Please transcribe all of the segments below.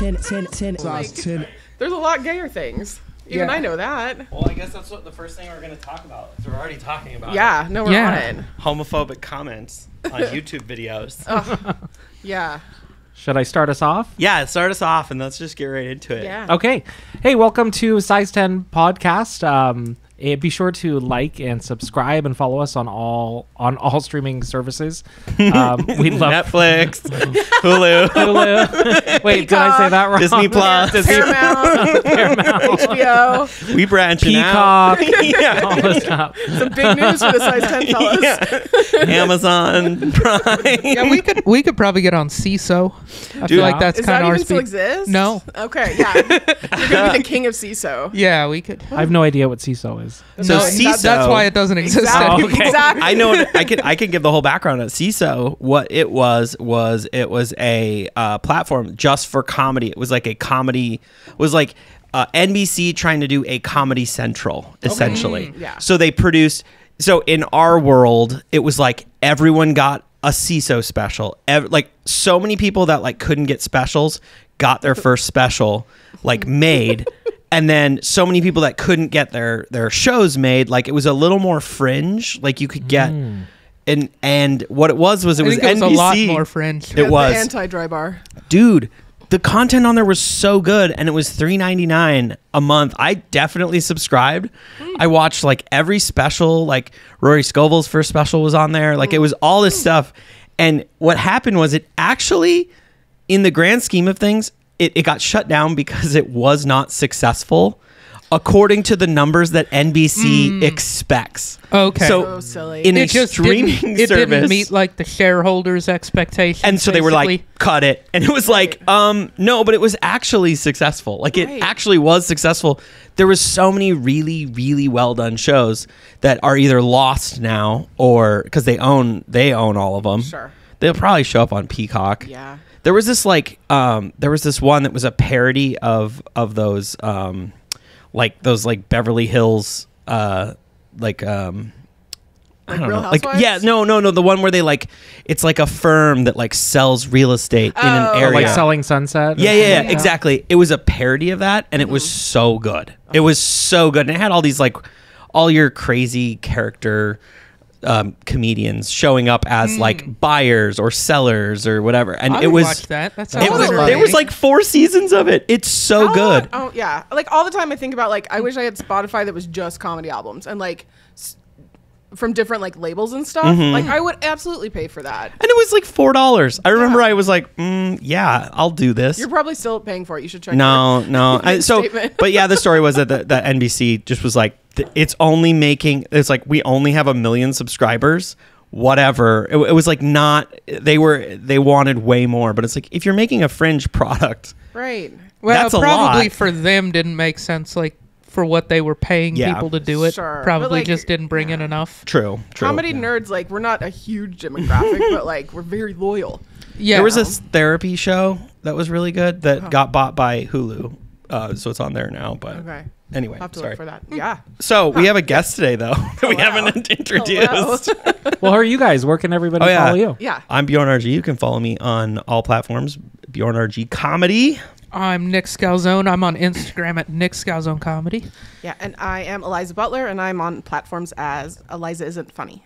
ten, ten, ten, sauce, ten. There's a lot gayer things. Even Yeah. I know that. Well, I guess that's what the first thing we're going to talk about. We're already talking about Yeah, no, we're Yeah. on it. it. homophobic comments on YouTube videos. Yeah. Should I start us off? Yeah, start us off and let's just get right into it. Yeah. Okay. Hey, welcome to Size 10 Podcast. Um, eh, be sure to like and subscribe and follow us on all on all streaming services. Um, we love Netflix, Hulu, Hulu. Wait, did I say that wrong? Disney Plus. Paramount, HBO. We branching out. Peacock. yeah. all this stuff. Some big news for the size 10 fellas. Yeah. Amazon Prime. Yeah, we could we could probably get on Seeso. I Dude, feel like that's Is kind that of our even still speed. exist? No. Okay, yeah. You're gonna be the king of Seeso. Yeah, we could. I have no idea what Seeso is. So no, Seeso. that's why it doesn't exist Exactly. anymore. exactly. I know. I can. I can give the whole background of Seeso. What it was was it was a uh, platform just for comedy. It was like a comedy. Was like uh, NBC trying to do a Comedy Central essentially. yeah. So they produced. So in our world, it was like everyone got a Seeso special. Ev- like so many people that like couldn't get specials got their first special like made. And then so many people that couldn't get their their shows made, like it was a little more fringe. Like you could get, mm. and and what it was was it I was think it was NBC. a lot more fringe. It was anti dry bar. dude the content on there was so good and it was 3.99 a month i definitely subscribed hmm. i watched like every special like rory scovel's first special was on there like it was all this hmm. stuff and what happened was it actually in the grand scheme of things it, it got shut down because it was not successful according to the numbers that nbc expects Okay. So so silly. in a it just streaming didn't, it service didn't meet like the shareholders' expectations. and so they were like basically. cut it and it was like um no but it was actually successful like it Right. actually was successful there was so many really really well done shows that are either lost now or because they own they own all of them Sure. they'll probably show up on peacock Yeah. There was this like um there was this one that was a parody of of those um like those like beverly hills uh like um I Like don't Real know. Like yeah, no, no, no. The one where they like, it's like a firm that like sells real estate in Oh, an area. Like Selling Sunset? or yeah, yeah, yeah, exactly. It was a parody of that, and it was so good. It was so good, and it had all these like, all your crazy character um, comedians showing up as like buyers or sellers or whatever, and I it was. watch that. That It was, there was like four seasons of it. It's so How good. long- oh yeah, like all the time I think about like I wish I had Spotify that was just comedy albums and like s- from different like labels and stuff. Mm-hmm. Like I would absolutely pay for that. And it was like four dollars. I remember Yeah. I was like, mm, "Yeah, I'll do this." You're probably still paying for it. You should check. No, your- no. I, so, but yeah, the story was that the, that NBC just was like, th- it's only making. It's like we only have a million subscribers. Whatever. It, it was like not. They were. They wanted way more. But it's like if you're making a fringe product, right. well, that's a probably lot. for them didn't make sense. Like for what they were paying Yeah. people to do it, Sure, probably like, just didn't bring in enough. true, true. Comedy nerds like we're not a huge demographic, but like we're very loyal. Yeah, There was this therapy show that was really good that got bought by Hulu, uh, so it's on there now. But Okay. Anyway, I'll have to sorry. look for that. Yeah. So we have a guest today though that we Hello. haven't introduced. Well, how are you guys? Where can everybody Oh, yeah. follow you? Yeah. I'm Bjorn RG. You can follow me on all platforms. Bjorn RG Comedy. I'm Nick Scalzone. I'm on Instagram at Nick Scalzone Comedy. Yeah. And I am Eliza Butler, and I'm on platforms as Eliza isn't funny.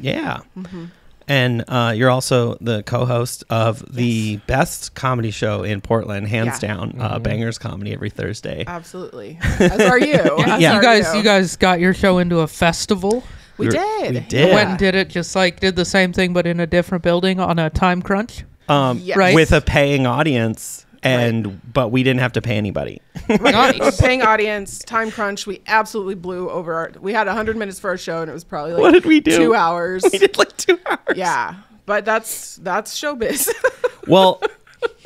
Yeah. Mm-hmm. And uh, you're also the co-host of the best comedy show in Portland, hands Yeah. down. Uh, Bangers Comedy every Thursday. Absolutely. As are you. As Yeah. are you guys, you guys got your show into a festival. We We're- did. we did. Yeah. Went and did it just like did the same thing, but in a different building on a time crunch. Um, Yes. Right. with a paying audience, and but we didn't have to pay anybody. Nice. paying audience, time crunch. We absolutely blew over our. We had 100 minutes for our show, and it was probably like What did we do? Two hours. we did like two hours. Yeah, but that's that's showbiz. Well,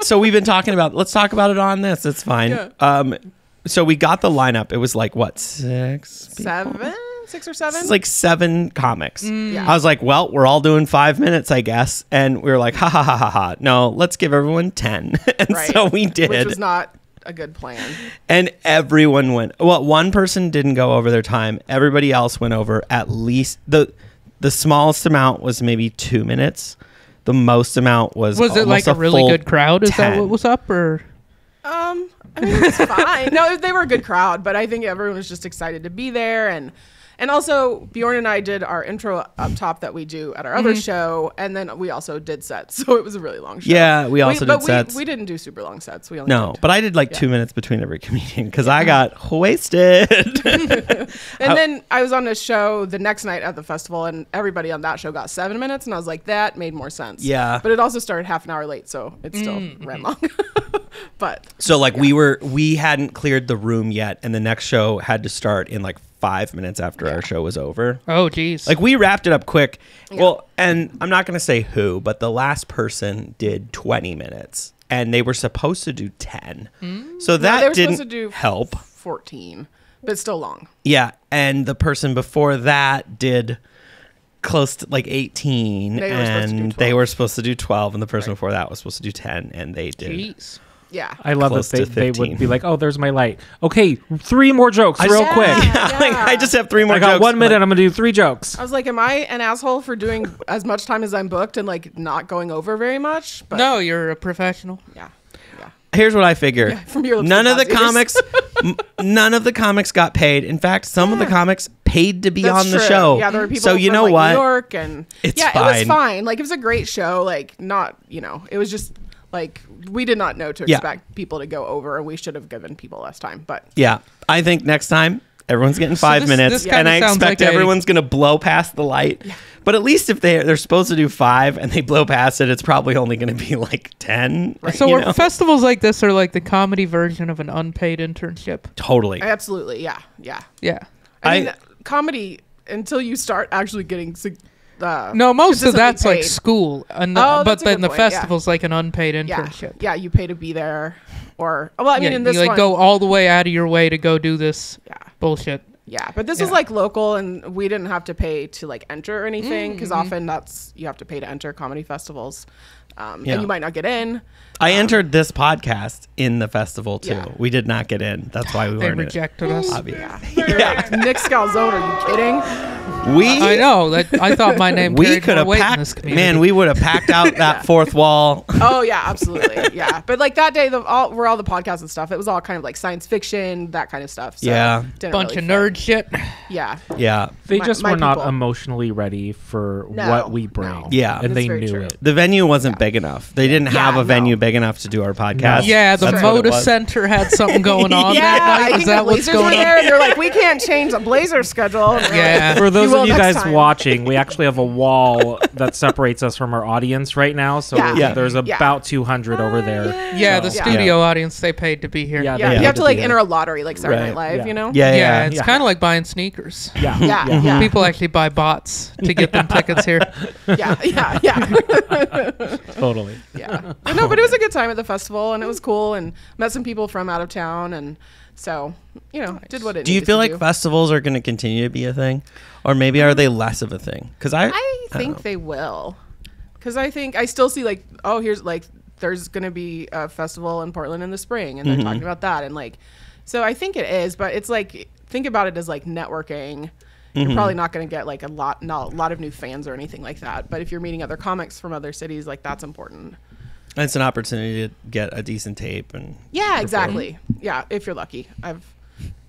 so we've been talking about. Let's talk about it on this. It's fine. Yeah. Um, so we got the lineup. It was like what six? people? seven, six or seven. It's like seven comics. Yeah. I was like, well, we're all doing five minutes, I guess. And we were like, ha ha ha ha ha. No, let's give everyone 10. and right. so we did. which was not a good plan. and everyone went. Well, one person didn't go over their time. Everybody else went over at least the the smallest amount was maybe two minutes. The most amount was Was it like almost a really good crowd? Is that what was up or? Um, I mean, it's fine. No, they were a good crowd, but I think everyone was just excited to be there, and and also Bjorn and I did our intro up top that we do at our other Mm-hmm. show, and then we also did sets, so it was a really long show. Yeah, we also but did sets. We, we didn't do super long sets. We only No, did. but I did like two minutes between every comedian because I got wasted. and then I was on a show the next night at the festival, and everybody on that show got seven minutes, and I was like, that made more sense. Yeah. but it also started half an hour late, so it still Mm-hmm. ran long. but so like we were we hadn't cleared the room yet, and the next show had to start in like five minutes after our show was over. Oh, geez. Like we wrapped it up quick. Well, and I'm not going to say who, but the last person did 20 minutes and they were supposed to do 10. Mm. So that they were didn't to do help. fourteen, but still long. Yeah, and the person before that did close to like 18 They were supposed to do and 12. they were supposed to do 12 and the person before that was supposed to do 10 and they did. Jeez. Yeah. I love Close that they, they would be like, "Oh, there's my light." Okay, three more jokes, I real just- quick. Yeah. Like, I just have three more I got jokes, one minute. but- I'm gonna do three jokes. I was like, am I an asshole for doing as much time as I'm booked and like not going over very much? But No, you're a professional. yeah, yeah. Here's what I figured. from your lips none to of the God's ears. comics, m- none of the comics got paid. In fact, some of the comics paid to be That's on the true. show. Yeah, there were people. So you from, know like, what? New York and It's yeah, it fine. was fine. Like it was a great show. Like not, you know, it was just like we did not know to Yeah. expect people to go over, and we should have given people less time. But Yeah, I think next time everyone's getting five this- minutes, this and I expect like a- everyone's gonna blow past the light. But at least if they they're supposed to do five and they blow past it, it's probably only gonna be like ten. So you know? festivals like this are like the comedy version of an unpaid internship. totally. absolutely, yeah, yeah. Yeah. I, I- mean, comedy until you start actually getting. sig- Uh, No, most of that's like school, and the, Oh, but then the point, yeah. festival's like an unpaid yeah, internship. yeah. You pay to be there, or well, I mean, Yeah, in this you like one, go all the way out of your way to go do this yeah. bullshit. Yeah, but this Yeah. is like local, and we didn't have to pay to like enter or anything because Mm-hmm. often that's you have to pay to enter comedy festivals, um, Yeah. and you might not get in. I entered this podcast in the festival too. Yeah. We did not get in. That's why we They weren't. in it. rejected us. Obvious. Yeah, They're Nick Scalzone, are you kidding? We I know that. I thought my name we could have weight this packed. Man, we would have packed out that fourth wall. Oh yeah, absolutely, yeah. But like that day, the all where all the podcasts and stuff, it was all kind of like science fiction, that kind of stuff. So Yeah. bunch really of fit. nerd shit. Yeah, Yeah. They My- just my were not emotionally ready for No, what we bring. no. Yeah. and That's they knew true. it. The venue wasn't big enough. They didn't Yeah, have a no. venue big enough to do our podcast. Yeah, the That's Moda. Center had something going on yeah. that night. think Is the that what's Blazers going were on? there, and they're like, we can't change the Blazer schedule. Yeah. like, For those will of you guys time. watching, we actually have a wall that separates us from our audience right now. So Yeah. Yeah. there's Yeah. about 200 over there. Yeah, the So- studio audience they paid to be here. Yeah, Yeah, they you have to like enter a lottery, like Saturday Right. Night Live. You know? Yeah, Yeah, yeah. it's kind of like buying sneakers. Yeah, Yeah, yeah, People actually buy bots to get them tickets here. yeah, yeah, yeah. Totally. yeah. But no, but it was a good time at the festival, and it was cool, and met some people from out of town, and so you know, did what it. Do you feel to like do. festivals are going to continue to be a thing, or maybe are they less of a thing? Because I, I think know. they will, because I think I still see like, oh, here's like, there's gonna be a festival in Portland in the spring, and they're Mm-hmm. talking about that, and like, so I think it is, but it's like, think about it as like networking. Mm-hmm. You're probably not going to get like a lot, not a lot of new fans or anything like that. But if you're meeting other comics from other cities, like that's important. it's an opportunity to get a decent tape and Yeah, exactly. Yeah, if you're lucky. I've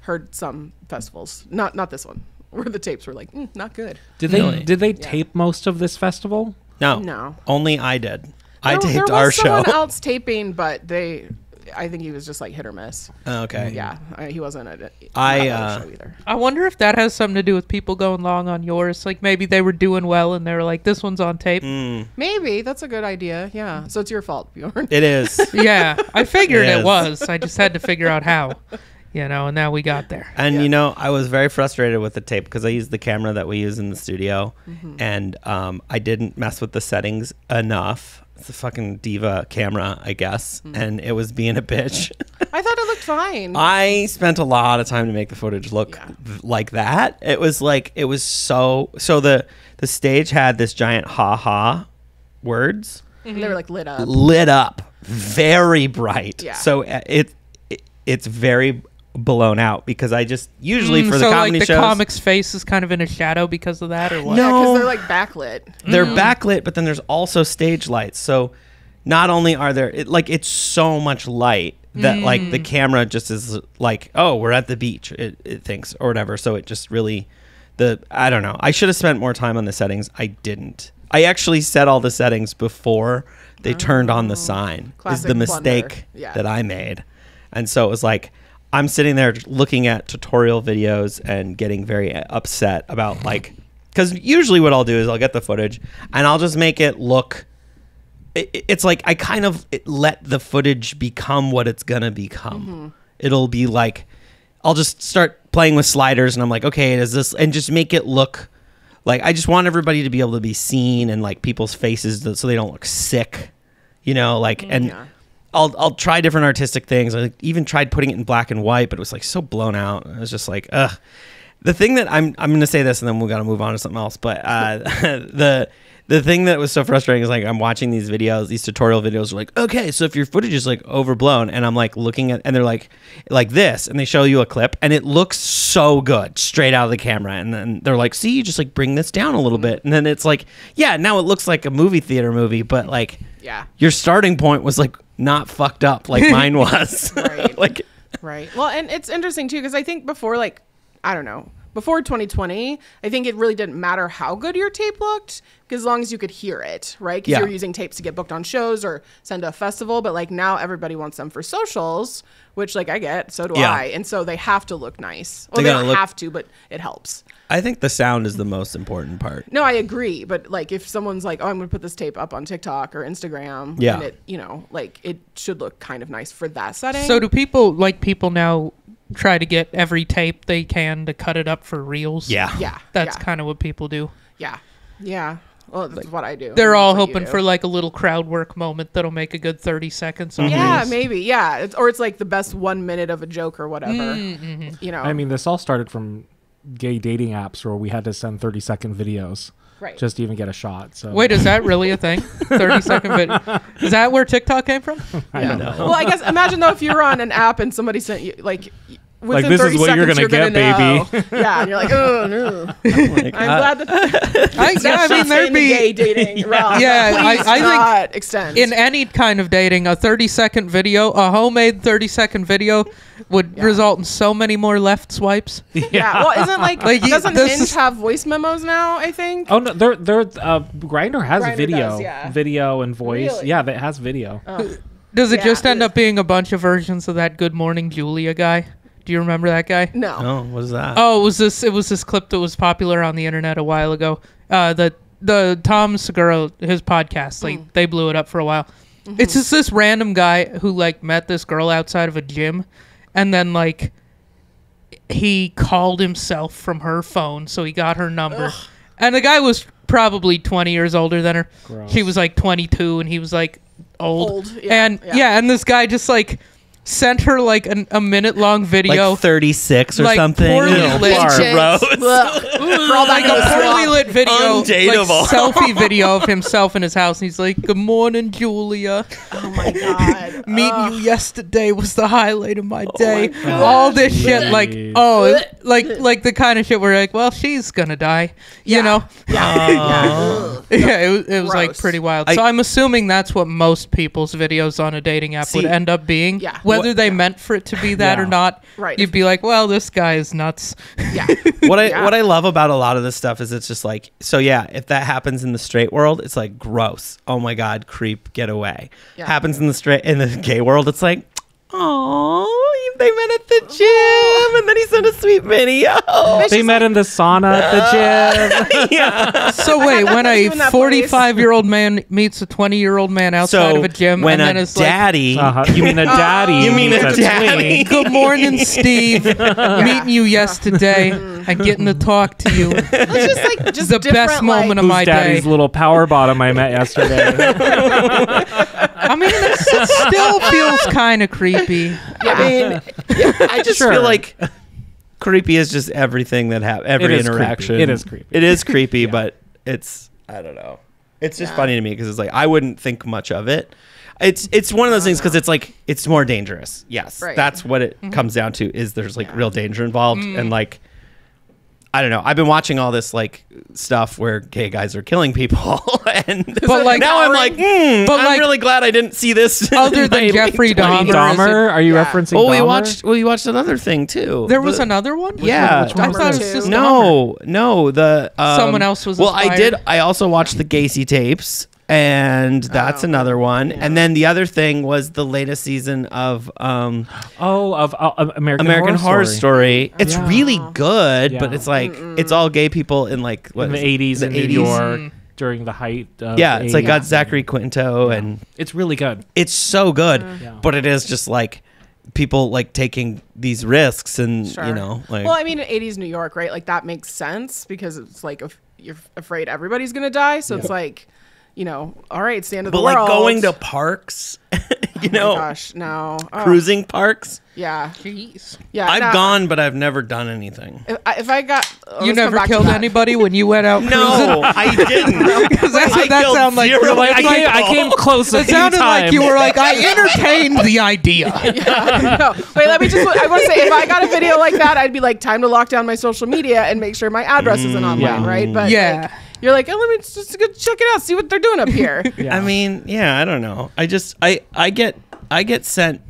heard some festivals, not not this one, where the tapes were like mm, not good. Did they Really? did they tape most of this festival? no, No. only I did. I There- taped there was our show. someone else taping, but they, I think he was just like hit or miss. Oh, okay. Yeah, I, he wasn't at it. I, uh, the show either. I wonder if that has something to do with people going long on yours. Like maybe they were doing well and they were like, "This one's on tape." Mm, Maybe that's a good idea. Yeah, so it's your fault, Bjorn. it is. Yeah, I figured It it, is. was. I just had to figure out how. You know, and now we got there. And Yeah. you know, I was very frustrated with the tape because I used the camera that we use in the studio, Mm-hmm. and um, I didn't mess with the settings enough. It's a fucking diva camera, I guess, Mm-hmm. and it was being a bitch. I thought it looked fine. I spent a lot of time to make the footage look Yeah. v- like that. It was like it was so so the the stage had this giant ha ha words they were like lit up. lit up very bright. Yeah. So uh, it, it it's very blown out because I just usually Mm, for the so comedy like the shows comic's face is kind of in a shadow because of that, or what? No. Yeah, because they're like backlit. they're Mm. backlit, but then there's also stage lights. So not only are there it, like it's so much light that like the camera just is like, oh, we're at the beach. It, it thinks or whatever. So it just really the I don't know. I should have spent more time on the settings. I didn't. I actually set all the settings before they turned on the sign. Is Oh. The mistake Yeah. that I made. And so it was like I'm sitting there looking at tutorial videos and getting very upset about like cuz usually what I'll do is I'll get the footage and I'll just make it look it, it- it's like I kind of let the footage become what it's going to become. Mm-hmm. It'll be like I'll just start playing with sliders and I'm like, okay, is this and just make it look like I just want everybody to be able to be seen and like people's faces so they don't look sick, you know, like and Yeah. I'll I'll try different artistic things. I even tried putting it in black and white, but it was like so blown out. I was just like, ugh. The thing that I'm I'm gonna say this and then we gotta move on to something else. But uh, the the thing that was so frustrating is like I'm watching these videos, these tutorial videos are like, okay, so if your footage is like overblown, and I'm like looking at and they're like like this, and they show you a clip and it looks so good straight out of the camera, and then they're like, see, you just like bring this down a little bit, and then it's like, yeah, now it looks like a movie theater movie, but like Yeah. your starting point was like not fucked up like mine was. Right. like Right. Well, and it's interesting too because I think before, like, I don't know, before 2020, I think it really didn't matter how good your tape looked, because as long as you could hear it, right? Because Yeah. you're using tapes to get booked on shows or send to a festival. But like now, everybody wants them for socials, which like I get, so do Yeah. I, and so they have to look nice. Well, They they, don't look- have to, but it helps. I think the sound is the most important part. No, I agree, but like if someone's like, "Oh, I'm going to put this tape up on TikTok or Instagram," Yeah. and it, you know, like it should look kind of nice for that setting. So do people like people now try to get every tape they can to cut it up for reels? Yeah. yeah, That's yeah, kind of what people do. yeah, yeah. Well, that's what I do. They're all hoping for like a little crowd work moment that'll make a good 30 seconds on Yeah, reels. maybe. Yeah, it's, or it's like the best one minute of a joke or whatever. Mm-hmm. You know. I mean, this all started from gay dating apps where we had to send 30 second videos right. just to even get a shot. So Wait, is that really a thing? 30 second video. Is that where TikTok came from? I yeah. don't know. Well, I guess imagine though if you were on an app and somebody sent you like. Y- Within this is 30 what you're seconds, gonna get, know. yeah, and you're like, oh no. Like, I'm uh, glad that. I, yeah, I mean, there'd the gay be dating realm. Yeah, I- I think not extend. in any kind of dating, a 30 second video, a homemade 30 second video would Yeah. result in so many more left swipes. yeah. Well, isn't like, Like, doesn't this Hinge is- have voice memos now? I think. Oh no, they're they're Uh, Grindr has Grindr video, does, yeah. video and voice. Really? Yeah, that has video. Does it Yeah. just end up being a bunch of versions of that Good Morning Julia guy? Do you remember that guy? No. Oh, what is that? Oh, it was this. It was this clip that was popular on the internet a while ago. Uh, the the Tom Segura his podcast like they blew it up for a while. It's just this random guy who like met this girl outside of a gym, and then like he called himself from her phone, so he got her number. And the guy was probably twenty years older than her. Gross. She was like twenty two, and he was like old. Old, yeah, and yeah. yeah. and this guy just like sent her like an, a minute long video. like 36 or like, something. poorly Ew, lit. gross. Ugh. For all that like a poorly lit video, Undateable. like selfie video of himself in his house, and he's like, "Good morning, Julia. Oh my god. Meeting Ugh. you yesterday was the highlight of my oh day. Oh God. All this shit, like, oh, like, like the kind of shit where like, well, she's gonna die, you Yeah. know? Aw. Yeah, it, was- it was like pretty wild. I- so I'm assuming that's what most people's videos on a dating app would end up being. Yeah. Whether What- they meant for it to be that Yeah. or not, Right. you'd be like, well, this guy is nuts. Yeah. what I Yeah. what I love about a lot of this stuff is it's just like so yeah if that happens in the straight world it's like gross oh my god creep get away Yeah. happens in the straight in the gay world it's like oh they met at the gym and then he sent a sweet video they met in the sauna at the gym. yeah So wait, when nothing to do a in that place. 45 year old man meets a 20 year old man outside so of a gym, when and then a it's like, daddy Uh-huh. You mean a daddy? You mean a means daddy. tween. "Good morning, Steve. Meeting you yesterday and getting to talk to you. It's just like just the best different, moment like, of Whose my daddy's day." little power bottom I met yesterday. I mean, it's, it still feels kind of creepy. I mean yeah, I just Sure. feel like creepy is just everything that happens every It is creepy. interaction It is creepy. it is creepy but it's I don't know it's just Yeah. funny to me because it's like I wouldn't think much of it it's it's one of those things because it's like it's more dangerous yes Right. that's what it mm-hmm. comes down to is there's like Yeah. real danger involved mm. and like I don't know. I've been watching all this like stuff where gay guys are killing people, and But, like, now I'm like, hmm, But, I'm like, really glad I didn't see this. other than Jeffrey late 20s. Dahmer, Dahmer? it- Are you Yeah. referencing? Oh, we Dahmer? watched. Well, we watched another thing too. There was The- another one. Yeah. Which one? I thought it was just Dahmer. No, no. The um, Someone else was Well, I did. I also watched the Gacy tapes, and that's Oh, another one. And then the other thing was the latest season of um, Oh, of uh, American, American Horror, Story. It's Yeah. really good, but it's like it's all gay people in like what in the is it? '80s The in New 80s? York Mm. during the height. Of Yeah, the it's like 80s. got Zachary Quinto, and It's really good. it's so good. Yeah. But it is just like people like taking these risks, and Sure. you know, like well, I mean, in 80s New York, right? Like that makes sense because it's like if you're afraid everybody's gonna die, so it's like, you know, all right, it's the end of but the like world. going to parks, you Oh my know, gosh, no, Oh, cruising parks. Yeah, Jeez. yeah. I've no. gone, but I've never done anything. If I, if I got, oh, You never killed anybody when you went out cruising. No, I didn't. Because that's I what that killed sounded like. zero You Like, I, came, I came close. a it few sounded like you were like, I entertained the idea. no, wait, let me just. I want to say, if I got a video like that, I'd be like, time to lock down my social media and make sure my address isn't mm, online, Yeah. right? But Yeah. like, you're like, oh, let me just go check it out, see what they're doing up here. Yeah. I mean, yeah, I don't know. I just I I get I get sent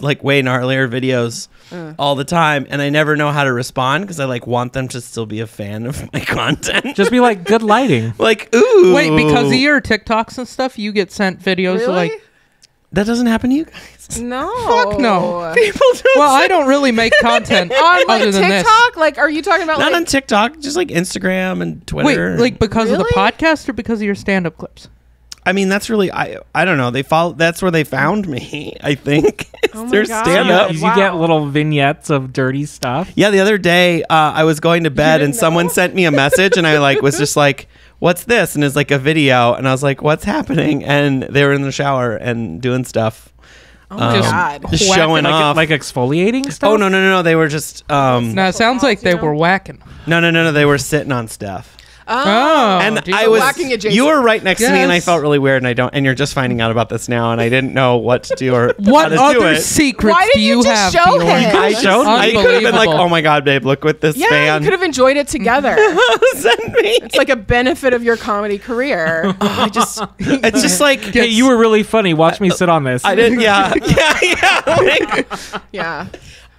like way gnarlier videos Uh. all the time, and I never know how to respond because I like want them to still be a fan of my content. just be like, good lighting. like, ooh, Wait, because of your TikToks and stuff, you get sent videos really? like. That doesn't happen to you guys. no, Fuck no. People don't. Well, I don't really make content on like other than this. TikTok. Like, are you talking about not like? on TikTok, just like Instagram and Twitter. Wait, Twitter. like because of the podcast or because of your stand-up clips? I mean, that's really I I don't know. They follow. That's where they found me. I think Oh my their God. stand You, up. you Wow. get little vignettes of dirty stuff. Yeah, the other day uh, I was going to bed and didn't someone sent me a message and I like was just like, "What's this?" and it's like a video and I was like, "What's happening?" and they were in the shower and doing stuff, oh my um, god. just showing Like, off. like exfoliating stuff. oh no no no no! They were just um, No, it sounds like they were whacking. no no no no! They were sitting on stuff. Oh, and. I was Whacking adjacent. you were right next to me and I Yes. felt really weird and I don't and you're just finding out about this now and I didn't know what to do or What how to do other it. secrets Why do didn't you you just have? show Bjorn? him? I showed. I could have been like, Unbelievable. "Oh my god, babe, look what this yeah, fan you could have enjoyed it together. sent me." it's like a benefit of your comedy career. I just, it's just like Hey, you were really funny. Watch me sit on this. I didn't. Yeah, yeah, yeah. Like, yeah.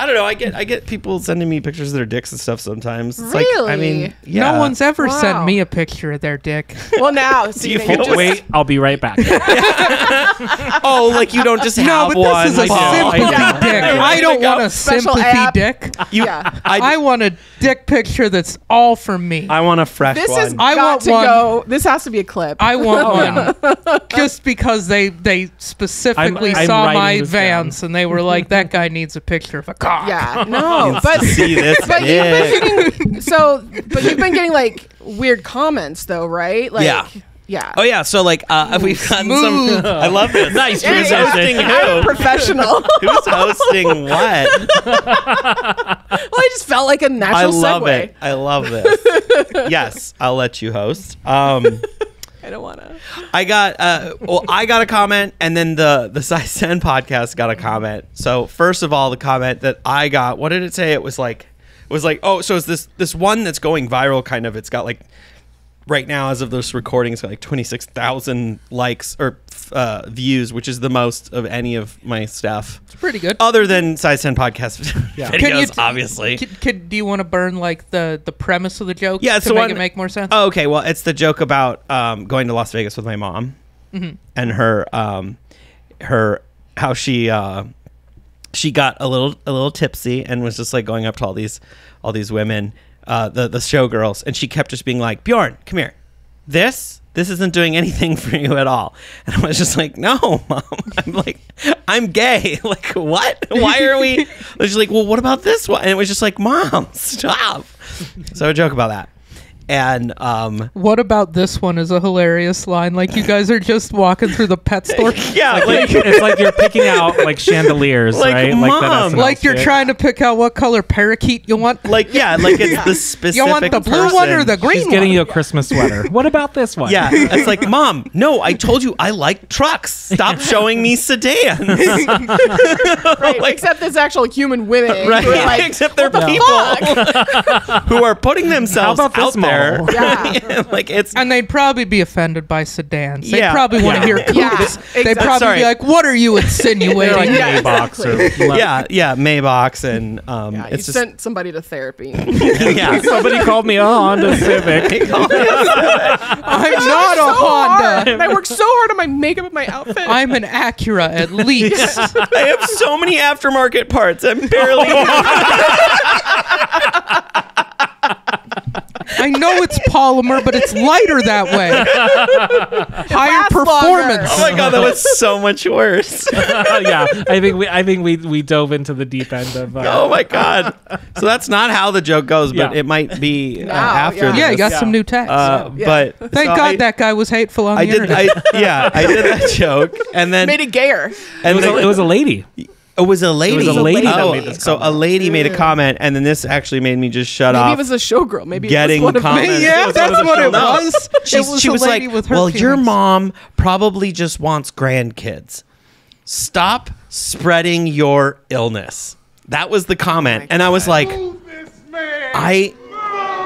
I don't know. I get I get people sending me pictures of their dicks and stuff sometimes. It's like I mean, yeah. No one's ever Wow. sent me a picture of their dick. Well, now so you you you're just- Wait, I'll be right back. Oh, like you don't just have no, but one. this is a I oh, sympathy I do. dick. I don't want a sympathy app. dick. You, Yeah. I, I want a dick picture that's all for me. I want a fresh This one. has I got want to one- go. This has to be a clip. I want Oh, one just because they they specifically I'm- I'm saw my this Vans and they were like, "That guy needs a picture of a cock." yeah, no, but see this but you've been getting so, but you've been getting like weird comments though, right? Like, Yeah. yeah. Oh yeah, so like uh, we've gotten Smooth. some. I love this. Nice Who's yeah, hosting I'm who? professional. Who's hosting what? well, I just felt like a natural I love segue. it. I love this. yes, I'll let you host. Um, I don't want to. I got uh well I got a comment and then the the size 10 podcast got a comment. So first of all the comment that I got, what did it say? It was like it was like, "Oh, so it's this this one that's going viral kind of. It's got like right now as of this recording it's got like 26,000 likes or uh, views, which is the most of any of my stuff. It's pretty good. Other than size 10 podcast videos, Can you t- obviously. Can, can- do you want to burn like the the premise of the joke? Yeah, it's to the make one- it make more sense. Oh, okay. Well, it's the joke about um, going to Las Vegas with my mom and her um, her how she uh, she got a little a little tipsy and was just like going up to all these all these women, uh, the the showgirls, and she kept just being like, Bjorn, come here. This this isn't doing anything for you at all. And I was just like, no, mom. I'm like, I'm gay. Like, what? Why are we? She's like, well, what about this one? And it was just like, mom, stop. So I joke about that. And um, What about this one is a hilarious line? Like you guys are just walking through the pet store. yeah, Like, like it's like you're picking out like chandeliers, Like, right? Mom. that Like you're skit. trying to pick out what color parakeet you want. like yeah, like it's the specific. You want the blue one or the green She's getting one? you a Christmas sweater. What about this one? Yeah, it's like, mom, no, I told you I like trucks. Stop showing me sedans. Right, Like- except there's actual human women. right? Who are like, Except they're the people who are putting themselves out this there. Yeah. like it's And they'd probably be offended by sedans. They Yeah. probably want to hear coops. Yeah, They'd probably Sorry. be like, "What are you insinuating?" like Yeah, Maybachs or yeah, yeah, Maybachs and um, Yeah, you it's just sent somebody to therapy. yeah. Somebody called me a Honda Civic. I'm not a so hard. Honda. I work so hard on my makeup and my outfit. I'm an Acura at least. I have so many aftermarket parts. I'm barely. I know it's polymer, but it's lighter that way. Higher lasts longer. performance. oh my god, that was so much worse. yeah, I think we I think we we dove into the deep end of. Uh, Oh my god. So that's not how the joke goes, but Yeah. it might be uh, Now, after. yeah. yeah, you this. got some new text. Uh, Yeah. But Thank so God I, that guy was hateful on I the did. internet. I yeah, I did that joke, and then Made it gayer. It and was, then- a, it was a lady. It was a lady. was a lady that Oh, made this so a comment. lady made a comment, and then this actually made me just shut up. Maybe off. it was a showgirl. Maybe Getting it was one of comments. me. yeah, was that's one of the what it was. She's- it was she a was lady like, with her "Well, your feelings. mom probably just wants grandkids. Stop spreading your illness." That was the comment, oh and I was like, "I."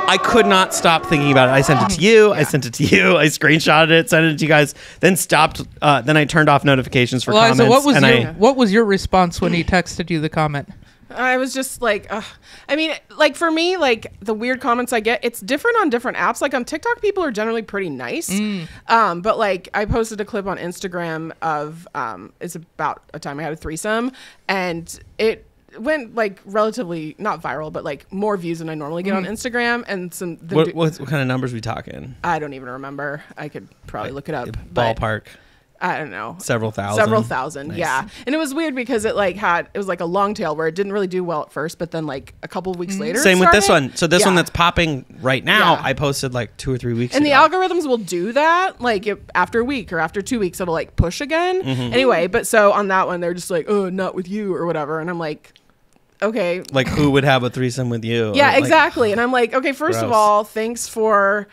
I could not stop thinking about it. I sent it to you. I sent it to you. I screenshotted it, sent it to you guys. Then stopped. Uh, then I turned off notifications for Eliza, comments. what was and your I, what was your response when he texted you the comment? I was just like, ugh. I mean, like for me, like the weird comments I get, it's different on different apps. Like on TikTok, people are generally pretty nice. Um, but like I posted a clip on Instagram of um, it's about a time I had a threesome, and it went like relatively not viral, but like more views than I normally get on Instagram. And some the what, what, what kind of numbers we talking? I don't even remember. I could probably look it up. Ballpark, I don't know. several thousand. Several thousand, Nice. yeah. And it was weird because it like had it was like a long tail where it didn't really do well at first, but then like a couple of weeks later. it Same with this one. So this one that's popping right now, Yeah. I posted like two or three weeks and the algorithms will do that like if, after a week or after two weeks it'll like push again Mm-hmm. anyway but so on that one they're just like oh not with you or whatever and i'm like okay. Like who would have a threesome with you? Yeah like- exactly. And i'm like okay first of all thanks for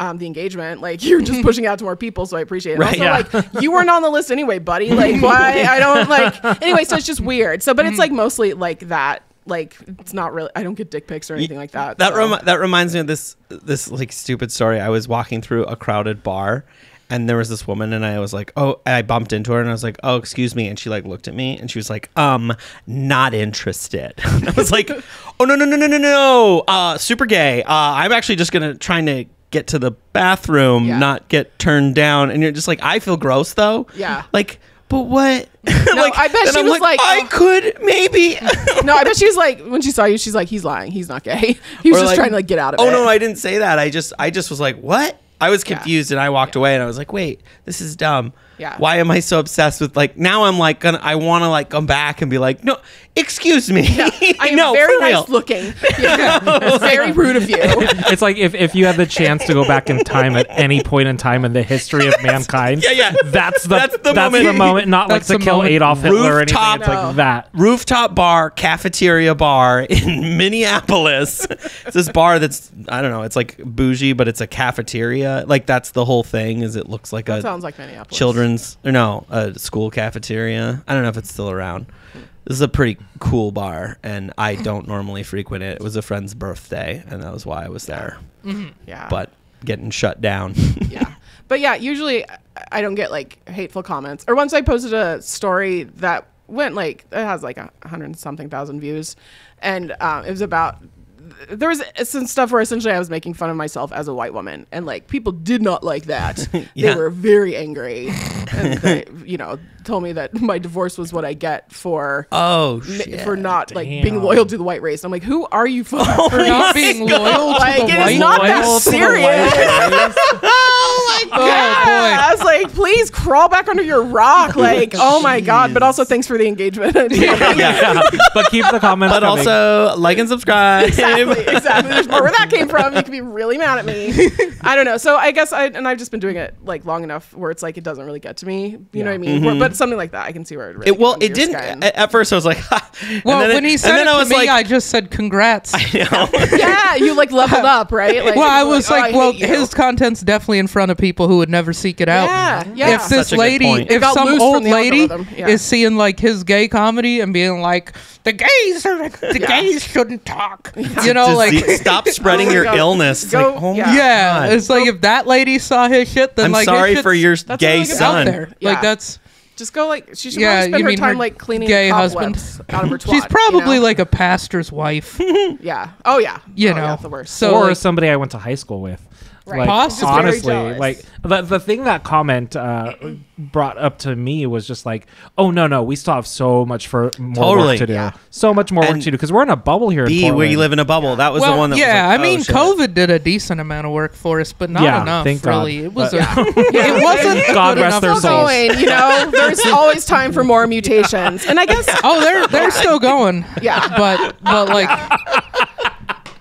um, the engagement. Like you're just pushing out to more people so i appreciate it. Right, also like you weren't on the list anyway buddy. Like why? I don't like anyway so it's just weird. So but it's like mostly like that. Like it's not really i don't get dick pics or anything like that That so. remi- that reminds me of this this like stupid story. I was walking through a crowded bar. And there was this woman, and I was like, "Oh!" and I bumped into her, and I was like, "Oh, excuse me." And she like looked at me, and she was like, "Um, not interested." I was like, "Oh no no no no no no! Uh, super gay. Uh, I'm actually just gonna trying to get to the bathroom, Yeah. not get turned down." And you're just like, "I feel gross though." Yeah. Like, but what? No, like, I bet she was like, I oh. could maybe. no i bet she was like when she saw you she's like he's lying he's not gay he was Or just like, trying to like get out of oh it no, I didn't say that. I just I just was like, what? I was Yeah. confused and I walked away and I was like, wait, this is dumb. Yeah. Why am I so obsessed with like now I'm like gonna I want to like come back and be like, no, excuse me. I am no, very nice real. looking. Yeah. It's very rude of you. It's like if, if you had the chance to go back in time at any point in time in the history of mankind. Yeah, yeah. That's the That's that's the the moment. moment. not like to kill moment. Adolf Hitler or anything. Rooftop- It's like that. Rooftop bar, cafeteria bar in Minneapolis. it's this bar that's I don't know, it's like bougie, but it's a cafeteria. Like that's the whole thing. Is it looks like That a sounds like Minneapolis. Children's or no a school cafeteria. I don't know if it's still around. This is a pretty cool bar and i don't normally frequent it. It was a friend's birthday and that was why i was there. Yeah. but getting shut down. Yeah. But yeah, usually I- I don't get like hateful comments. Or once I posted a story that went like it has like a hundred and something thousand views, and um, it was about there was some stuff where essentially I was making fun of myself as a white woman, and like people did not like that. Yeah. They were very angry, and they, you know, told me that my divorce was what I get for. oh shit. For not like being loyal to the white race, I'm like, who are you for? Oh for not being loyal to Like, the it is white not that Loyal to the serious. Oh, oh my god, I was like, please crawl back under your rock. Oh like, oh my god. But also, thanks for the engagement. yeah. yeah, but keep the comments. But coming. also like and subscribe. exactly, exactly. There's more where that came from. You could be really mad at me. I don't know. So I guess I and I've just been doing it like long enough where it's like it doesn't really get to me. You know what I mean? Where- But something like that, I can see where it. Really Mm-hmm. It, well, it didn't. skin. At, at first, I was like, ha. And Well, then it- when he and said then it I to was me, like, I just said congrats. you know, yeah, you like leveled up, right? Like, well, I was "Oh, like, I well, his content's definitely in front of people who would never seek it out. Yeah, yeah. If this Such lady, if some old lady yeah. is seeing like his gay comedy and being like, the gays are the Yeah. gays shouldn't talk, you know, like. Stop spreading Oh your God. illness. Go- like, oh yeah. Yeah, God. it's like if that lady saw his shit, then I'm like his sorry for your That's gay out son. there. Like that's Just go like she should Yeah, spend you her time her like cleaning gay cobwebs out of her twat. she's probably you know? like a pastor's wife, yeah. Oh yeah. you Oh, know. yeah, the worst. So or like, somebody I went to high school with. Right. Like, Possibly. Honestly, like the the thing that comment uh, brought up to me was just like, oh no no, we still have so much for more Totally. work to do, Yeah. so much more work to do because we're in a bubble here. in B, where you live in a bubble. That was well, the one that yeah, was like, I mean, oh, shit. COVID did a decent amount of work for us, but not Yeah, enough. thank God. really, it was. But- A, it wasn't God good rest enough their for Still souls. us. going, you know. There's always time for more mutations, and I guess Oh, they're they're still going. Yeah. but but like,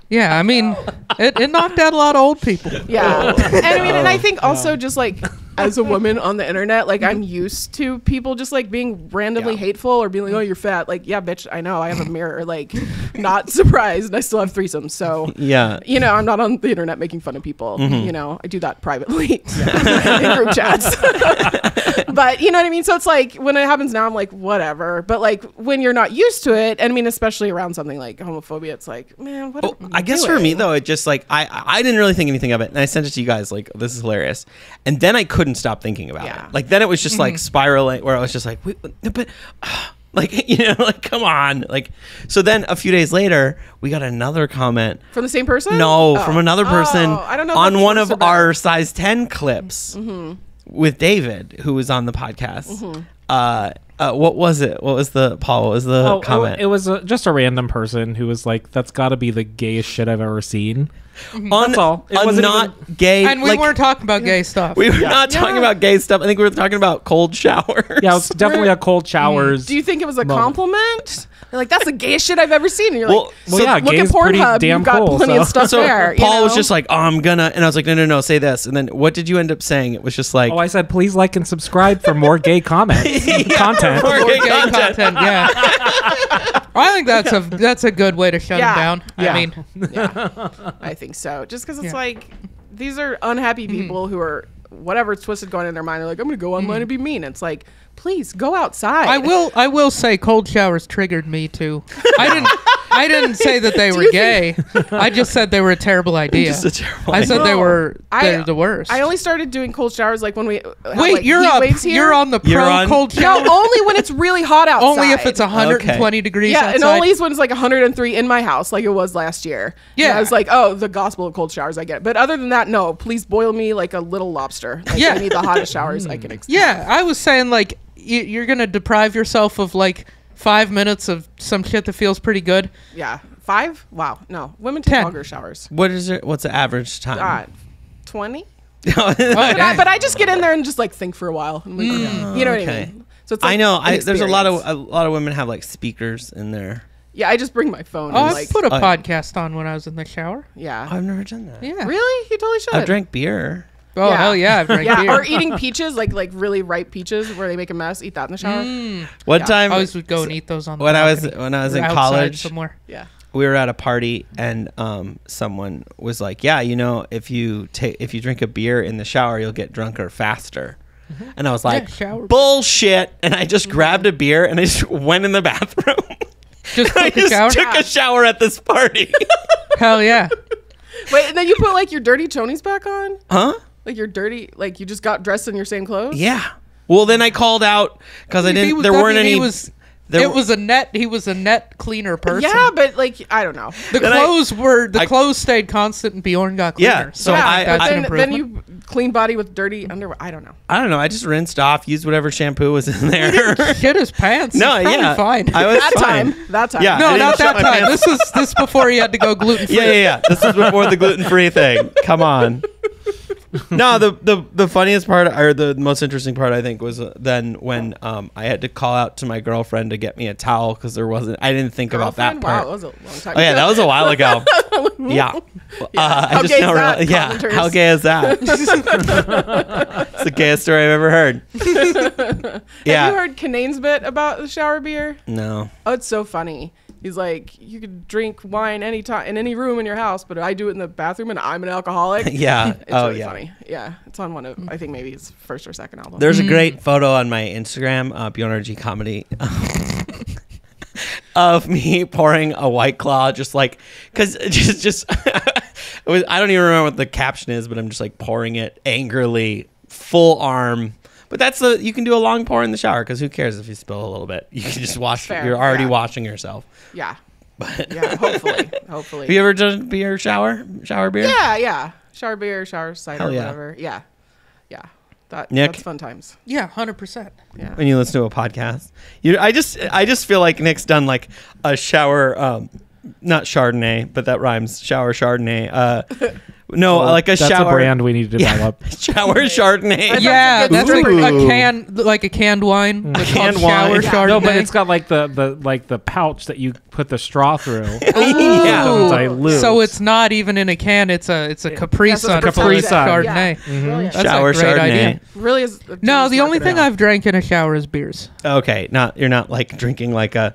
yeah, I mean, it, it knocked out a lot of old people. Yeah. And I mean, and I think also just like as a woman on the internet, like I'm used to people just like being randomly Yeah. hateful or being like, "Oh, you're fat." Like, yeah, bitch, I know. I have a mirror. Like, not surprised. I still have threesomes. So, Yeah. you know, I'm not on the internet making fun of people. Mm-hmm. You know, I do that privately in group chats. but you know what I mean? So it's like when it happens now, I'm like, whatever. But like when you're not used to it, and I mean, especially around something like homophobia, it's like, man, what? Oh, I guess for me though, it just like I I didn't really think anything of it, and I sent it to you guys like this is hilarious, and then I couldn't stop thinking about Yeah. it. Like then it was just like spiraling, where I was just like, wait, but. like you know, like come on, like so. Then a few days later, we got another comment. from the same person? No, Oh. from another person Oh, I don't know on one of our size ten clips Mm-hmm. with David, who was on the podcast. Uh, uh, what was it? What was the Paul? What was the Oh, comment? it, it was uh just a random person who was like, "That's got to be the gayest shit I've ever seen." Mm-hmm. on That's all. It a wasn't not gay. And we like, weren't talking about gay stuff. We were not talking Yeah. about gay stuff. I think we were talking about cold showers. Yeah, it was definitely a cold showers. Do you think it was a moment. compliment? They're like, that's the gayest shit I've ever seen. And you're Well, like, well, so yeah, look at Pornhub. damn You've got cool, plenty of stuff so there. you Paul was just like, "Oh, I'm gonna," and I was like, "No, no, no, say this." And then what did you end up saying? It was just like, oh, I said, please like and subscribe for more gay comments content. more More gay gay content. content, yeah. I think that's a that's a good way to shut Yeah. him down. Yeah. I mean, I think so. Just because it's Yeah. like, these are unhappy mm-hmm. people who are, whatever's twisted going in their mind. They're like, I'm going to go online mm-hmm. and be mean. It's like, please go outside. I will I will say cold showers triggered me too. I didn't I didn't say that they were you gay. I just said they were a terrible idea. Just a terrible I said they were I- they're the worst. I only started doing cold showers like when we. have, Wait, like, you're heat up. waves here. You're on the pro on- cold No, only when it's really hot outside. only if it's 120 degrees Yeah, outside. and only when it's like 103 in my house, like it was last year. Yeah. And I was like, oh, the gospel of cold showers, I get. it. But other than that, no. Please boil me like a little lobster. Like, Yeah. I need the hottest showers I can. Ex- yeah, I was saying like you, you're gonna deprive yourself of like five minutes of some shit that feels pretty good. yeah. Five? Wow. No, women take Ten. longer showers. what is it? What's the average Uh, time? 20. Oh, But I, but I just get in there and just like think for a while. I'm like, you know what I mean? So it's I know. I, there's a lot of a lot of women have like speakers in there. yeah. I just bring my phone. oh, and I like put a uh, podcast on when I was in the shower. yeah. I've never done that. Yeah. Really? You totally should. I've drank beer. Oh hell yeah, I've drank yeah, beer. or eating peaches, like like really ripe peaches where they make a mess. Eat that in the shower. Mm. One Yeah. time I always would go and eat those on the when I was when I was or in outside college, somewhere. Yeah. we were at a party and um, someone was like, "Yeah, you know, if you take if you drink a beer in the shower, you'll get drunker faster." And I was like, shower- "Bullshit!" And I just grabbed a beer and I just went in the bathroom. Just took a just shower. took a shower at this party. Hell yeah. Wait, and then you put like your dirty chonies back on, huh? Like you're dirty, like you just got dressed in your same clothes. Yeah. Well, then I called out because I He didn't. was- there I weren't mean, any. He was. there it were- was a net. He was a net cleaner person. Yeah, but like I don't know. The Then I- clothes were the I- clothes stayed constant, and Bjorn got cleaner. Yeah, so I I- that's but an then, then you clean body with dirty underwear. I don't know. I don't know. I just rinsed off, used whatever shampoo was in there. shit his pants. no, He's probably yeah, fine. I was That fine. time. That time. Yeah. No, didn't that time. This was this before he had to go gluten free. Yeah, yeah, yeah. This was before the gluten free thing. Come on. no, the, the the funniest part or the most interesting part I think was uh, then when um, I had to call out to my girlfriend to get me a towel because there wasn't. I didn't think about that part. Wow, that was a long time Oh yeah, ago. that was a while ago. yeah. Uh, How I just gay is now that, reali- yeah. How gay is that? it's the gayest story I've ever heard. yeah. Have you heard Kanane's bit about the shower beer? no. Oh, it's so funny. He's like, you could drink wine anytime in any room in your house, but I do it in the bathroom, and I'm an alcoholic. Yeah. It's oh really yeah. funny. Yeah, it's on one of I think maybe his first or second album. There's a great photo on my Instagram, uh, Bjorn RG Comedy, of me pouring a white claw, just like, cause it just, just, it was, I don't even remember what the caption is, but I'm just like pouring it angrily, full arm. But that's the you can do a long pour in the shower because who cares if you spill a little bit? You can just wash. Fair, you're already yeah. washing yourself. yeah, But yeah. Hopefully, hopefully. have you ever done beer shower shower beer? yeah, yeah. Shower beer, shower cider, Hell yeah. whatever. Yeah, yeah. That Nick? that's fun times. Yeah, hundred percent. Yeah. when you listen to a podcast. You, I just, I just feel like Nick's done like a shower, um, not Chardonnay, but that rhymes. Shower Chardonnay. Uh, no, Well, like a that's shower a brand we need to Yeah. develop. shower Chardonnay. Yeah, a that's like a Ooh. can, like a canned wine. Mm. It's called canned shower wine. Chardonnay. No, but it's got like the, the like the pouch that you put the straw through. yeah. Ooh. So it's not even in a can. It's a it's a Capri mm-hmm. That's Sun what Capri Sun. Chardonnay. Yeah. Brilliant. That's shower a great Chardonnay. idea. Really is. No, the only marketing. thing I've drank in a shower is beers. Okay, not you're not like drinking like a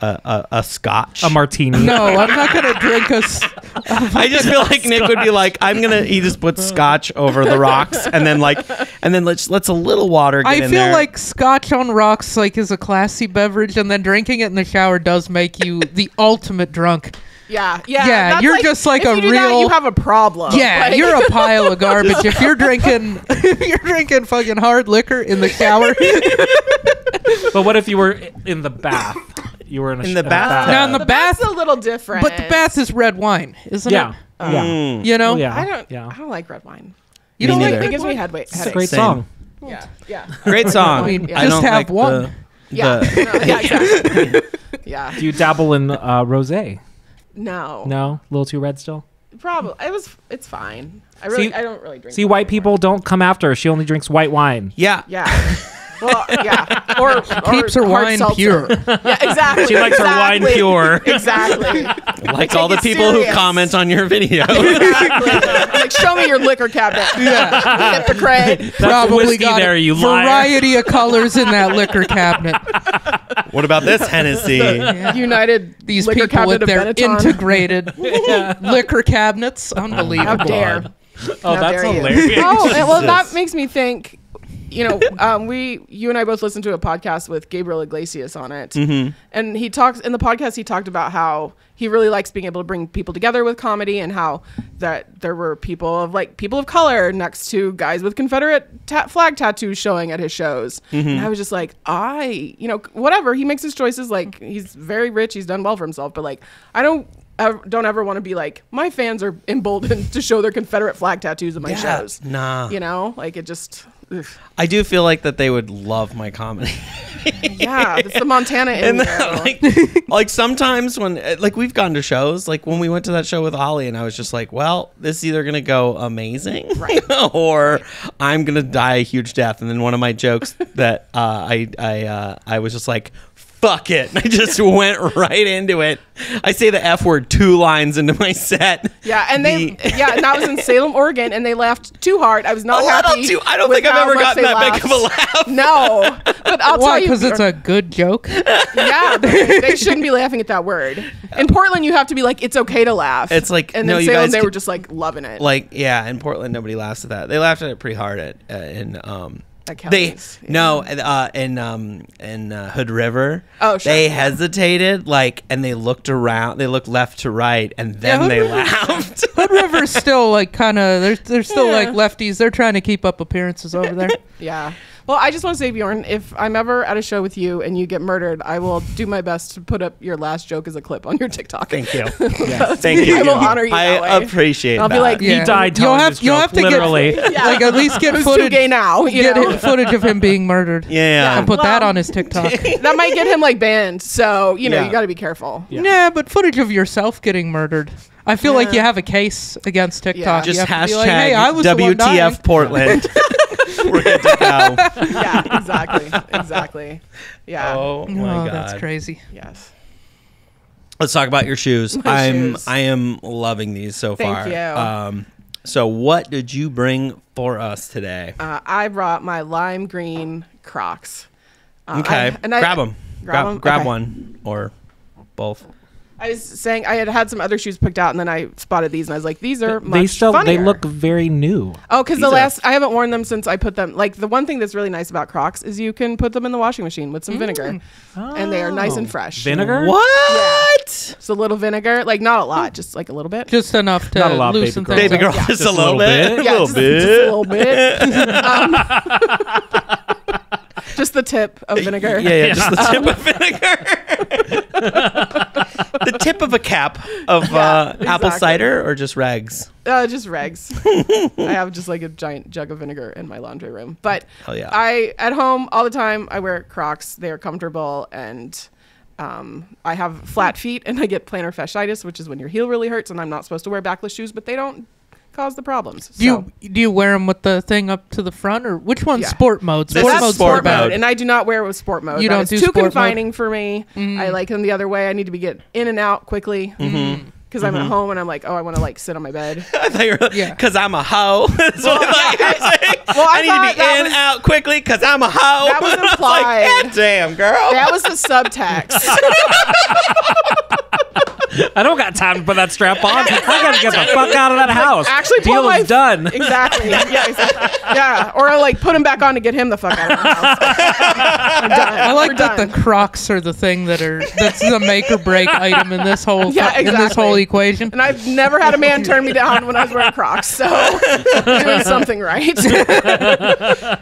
a, a, a scotch. a martini. No, I'm not gonna drink a. s- I just feel like Nick would be like, I'm gonna. He just puts scotch over the rocks, and then like, and then let's let's a little water. Get I in feel there. like Scotch on rocks like is a classy beverage, and then drinking it in the shower does make you the ultimate drunk. Yeah, yeah. Yeah, that's you're just like if a you do that, real- you have a problem. Yeah, Like- you're a pile of garbage if you're drinking. If you're drinking fucking hard liquor in the shower. But what if you were in the bath? You were in, a In sh- the bathtub. Now in the the bath, bath's a little different. but the bath is red wine, isn't Yeah. it? yeah. Mm. You know, yeah. I don't. Yeah. I don't like red wine. you Me don't like. It red gives me wine? head weight. It's a headaches. great Same. song. Yeah, yeah, Great song. I mean, I just don't have like one. the- yeah. the- No, yeah, exactly. yeah. Do you dabble in uh, rosé? No. No, a little too red still. Probably. It was. It's fine. I really. See- I don't really drink. See, white anymore. people don't come after her. She only drinks white wine. yeah. Yeah. Well, yeah. Or, or Keeps her wine seltzer. pure. Yeah, exactly. She likes her wine pure. Exactly. Like all the it people who comment on your video. exactly. like, show me your liquor cabinet. Yeah. Hypocrite. That's Probably got there, a you liar. variety of colors in that liquor cabinet. what about this Hennessy? United These liquor people with their Benetton. integrated liquor cabinets, unbelievable. How dare. Oh, How that's dare you. hilarious. Oh, well, that makes me think. You know, um, we, you and I both listened to a podcast with Gabriel Iglesias on it, Mm-hmm. and he talks in the podcast. He talked about how he really likes being able to bring people together with comedy, and how that there were people of like people of color next to guys with Confederate ta- flag tattoos showing at his shows. Mm-hmm. And I was just like, I, you know, whatever. He makes his choices. Like he's very rich. He's done well for himself. But like, I don't. Don't ever want to be like my fans are emboldened to show their Confederate flag tattoos at my Yeah, shows. nah. You know, like it just. I do feel like that they would love my comedy. yeah, it's the Montana in and like, like sometimes when uh, like we've gone to shows, like when we went to that show with Ollie, and I was just like, well, this is either gonna go amazing, Right. or I'm gonna die a huge death. And then one of my jokes that uh, I I uh, I was just like. Fuck it. I just went right into it. I say the F word two lines into my set. Yeah, and they The- yeah, and that was in Salem, Oregon, and they laughed too hard. I was not A happy. too- I don't think I've ever gotten they that big of a laugh. No, but I'll Why? tell you Because it's a good joke. yeah. They, they shouldn't be laughing at that word. In Portland, you have to be like, it's okay to laugh. It's like, and no, then you Salem, guys they can- were just like loving it. like yeah in portland nobody laughs at that they laughed at it pretty hard at uh, in um At they yeah. no uh in um in uh, hood river Oh, sure, they yeah. hesitated like and they looked around they looked left to right and then Hood they River- laughed Hood River's still like kind of they're they're still Yeah. like lefties. They're trying to keep up appearances over there. yeah. Well, I just want to say, Bjorn, if I'm ever at a show with you and you get murdered, I will do my best to put up your last joke as a clip on your TikTok. thank you thank you I will honor you that way. i appreciate I'll be that. like, He died You'll telling have- this you'll joke, have to get- literally. Yeah. Like at least get Who's too footage. gay now? You Get know? footage of him being murdered. yeah, yeah. And put that on his TikTok. that might get him like banned. So you know Yeah. you got to be careful. Yeah. Yeah, but footage of yourself getting murdered. I feel like you have a case against TikTok. Yeah. Just hashtag like, hey, I was the one dying." WTF Portland. We're good to go. yeah, exactly, exactly. Yeah. Oh my oh, god. that's crazy. Yes. Let's talk about your shoes. My I'm shoes. I am loving these so Thank far. you. Um so what did you bring for us today? Uh, I brought my lime green Crocs. Uh, okay. I- and I- grab them. grab Grab, 'em? grab Okay. one or both. I was saying I had had some other shoes picked out, and then I spotted these, and I was like, "These are much they still funnier. they look very new. Oh, because These the are- last I haven't worn them since I put them. Like the one thing that's really nice about Crocs is you can put them in the washing machine with some vinegar, and they are nice and Oh. fresh. Vinegar? What? Just a little vinegar, like not a lot, just like a little bit. Just enough to Not a lot, baby loosen girl. things Baby girl, Yeah. just, Just a little, bit. yeah, a little just, bit. just a little bit. um, just the tip of vinegar. Yeah, yeah, just the tip of vinegar. the tip of a cap of uh, apple cider or just rags? Uh, just rags. I have just like a giant jug of vinegar in my laundry room. But Hell yeah. I at home all the time. I wear Crocs. They are comfortable, and um, I have flat feet, and I get plantar fasciitis, which is when your heel really hurts, and I'm not supposed to wear backless shoes, but they don't cause the problems. Do you do you wear them with the thing up to the front, or which one's Yeah. sport mode? This Sport is mode's sport more mode. and I do not wear it with sport mode. You That don't is do too sport mode? confining for me. I mm. like them the other way. I need to be get in and out quickly mm-hmm. mm-hmm. because I'm at mm-hmm. home and I'm like, oh, I want to like sit on my bed. I thought you were Yeah. because I'm a hoe. That's what I thought you were saying. Well, I I, need to be in was- out quickly because I'm a hoe. That was I like, implied. Damn, girl. That was the subtext. I don't got time to put that strap on. I gotta get the fuck out of that house. Actually, pull deal my is done. Exactly. Yeah. Exactly. Yeah. Or like put him back on to get him the fuck out of the house. I like We're that done. the Crocs are the thing that are that's the make or break item in this whole Yeah, in this whole equation. And I've never had a man turn me down when I was wearing Crocs, so doing something right.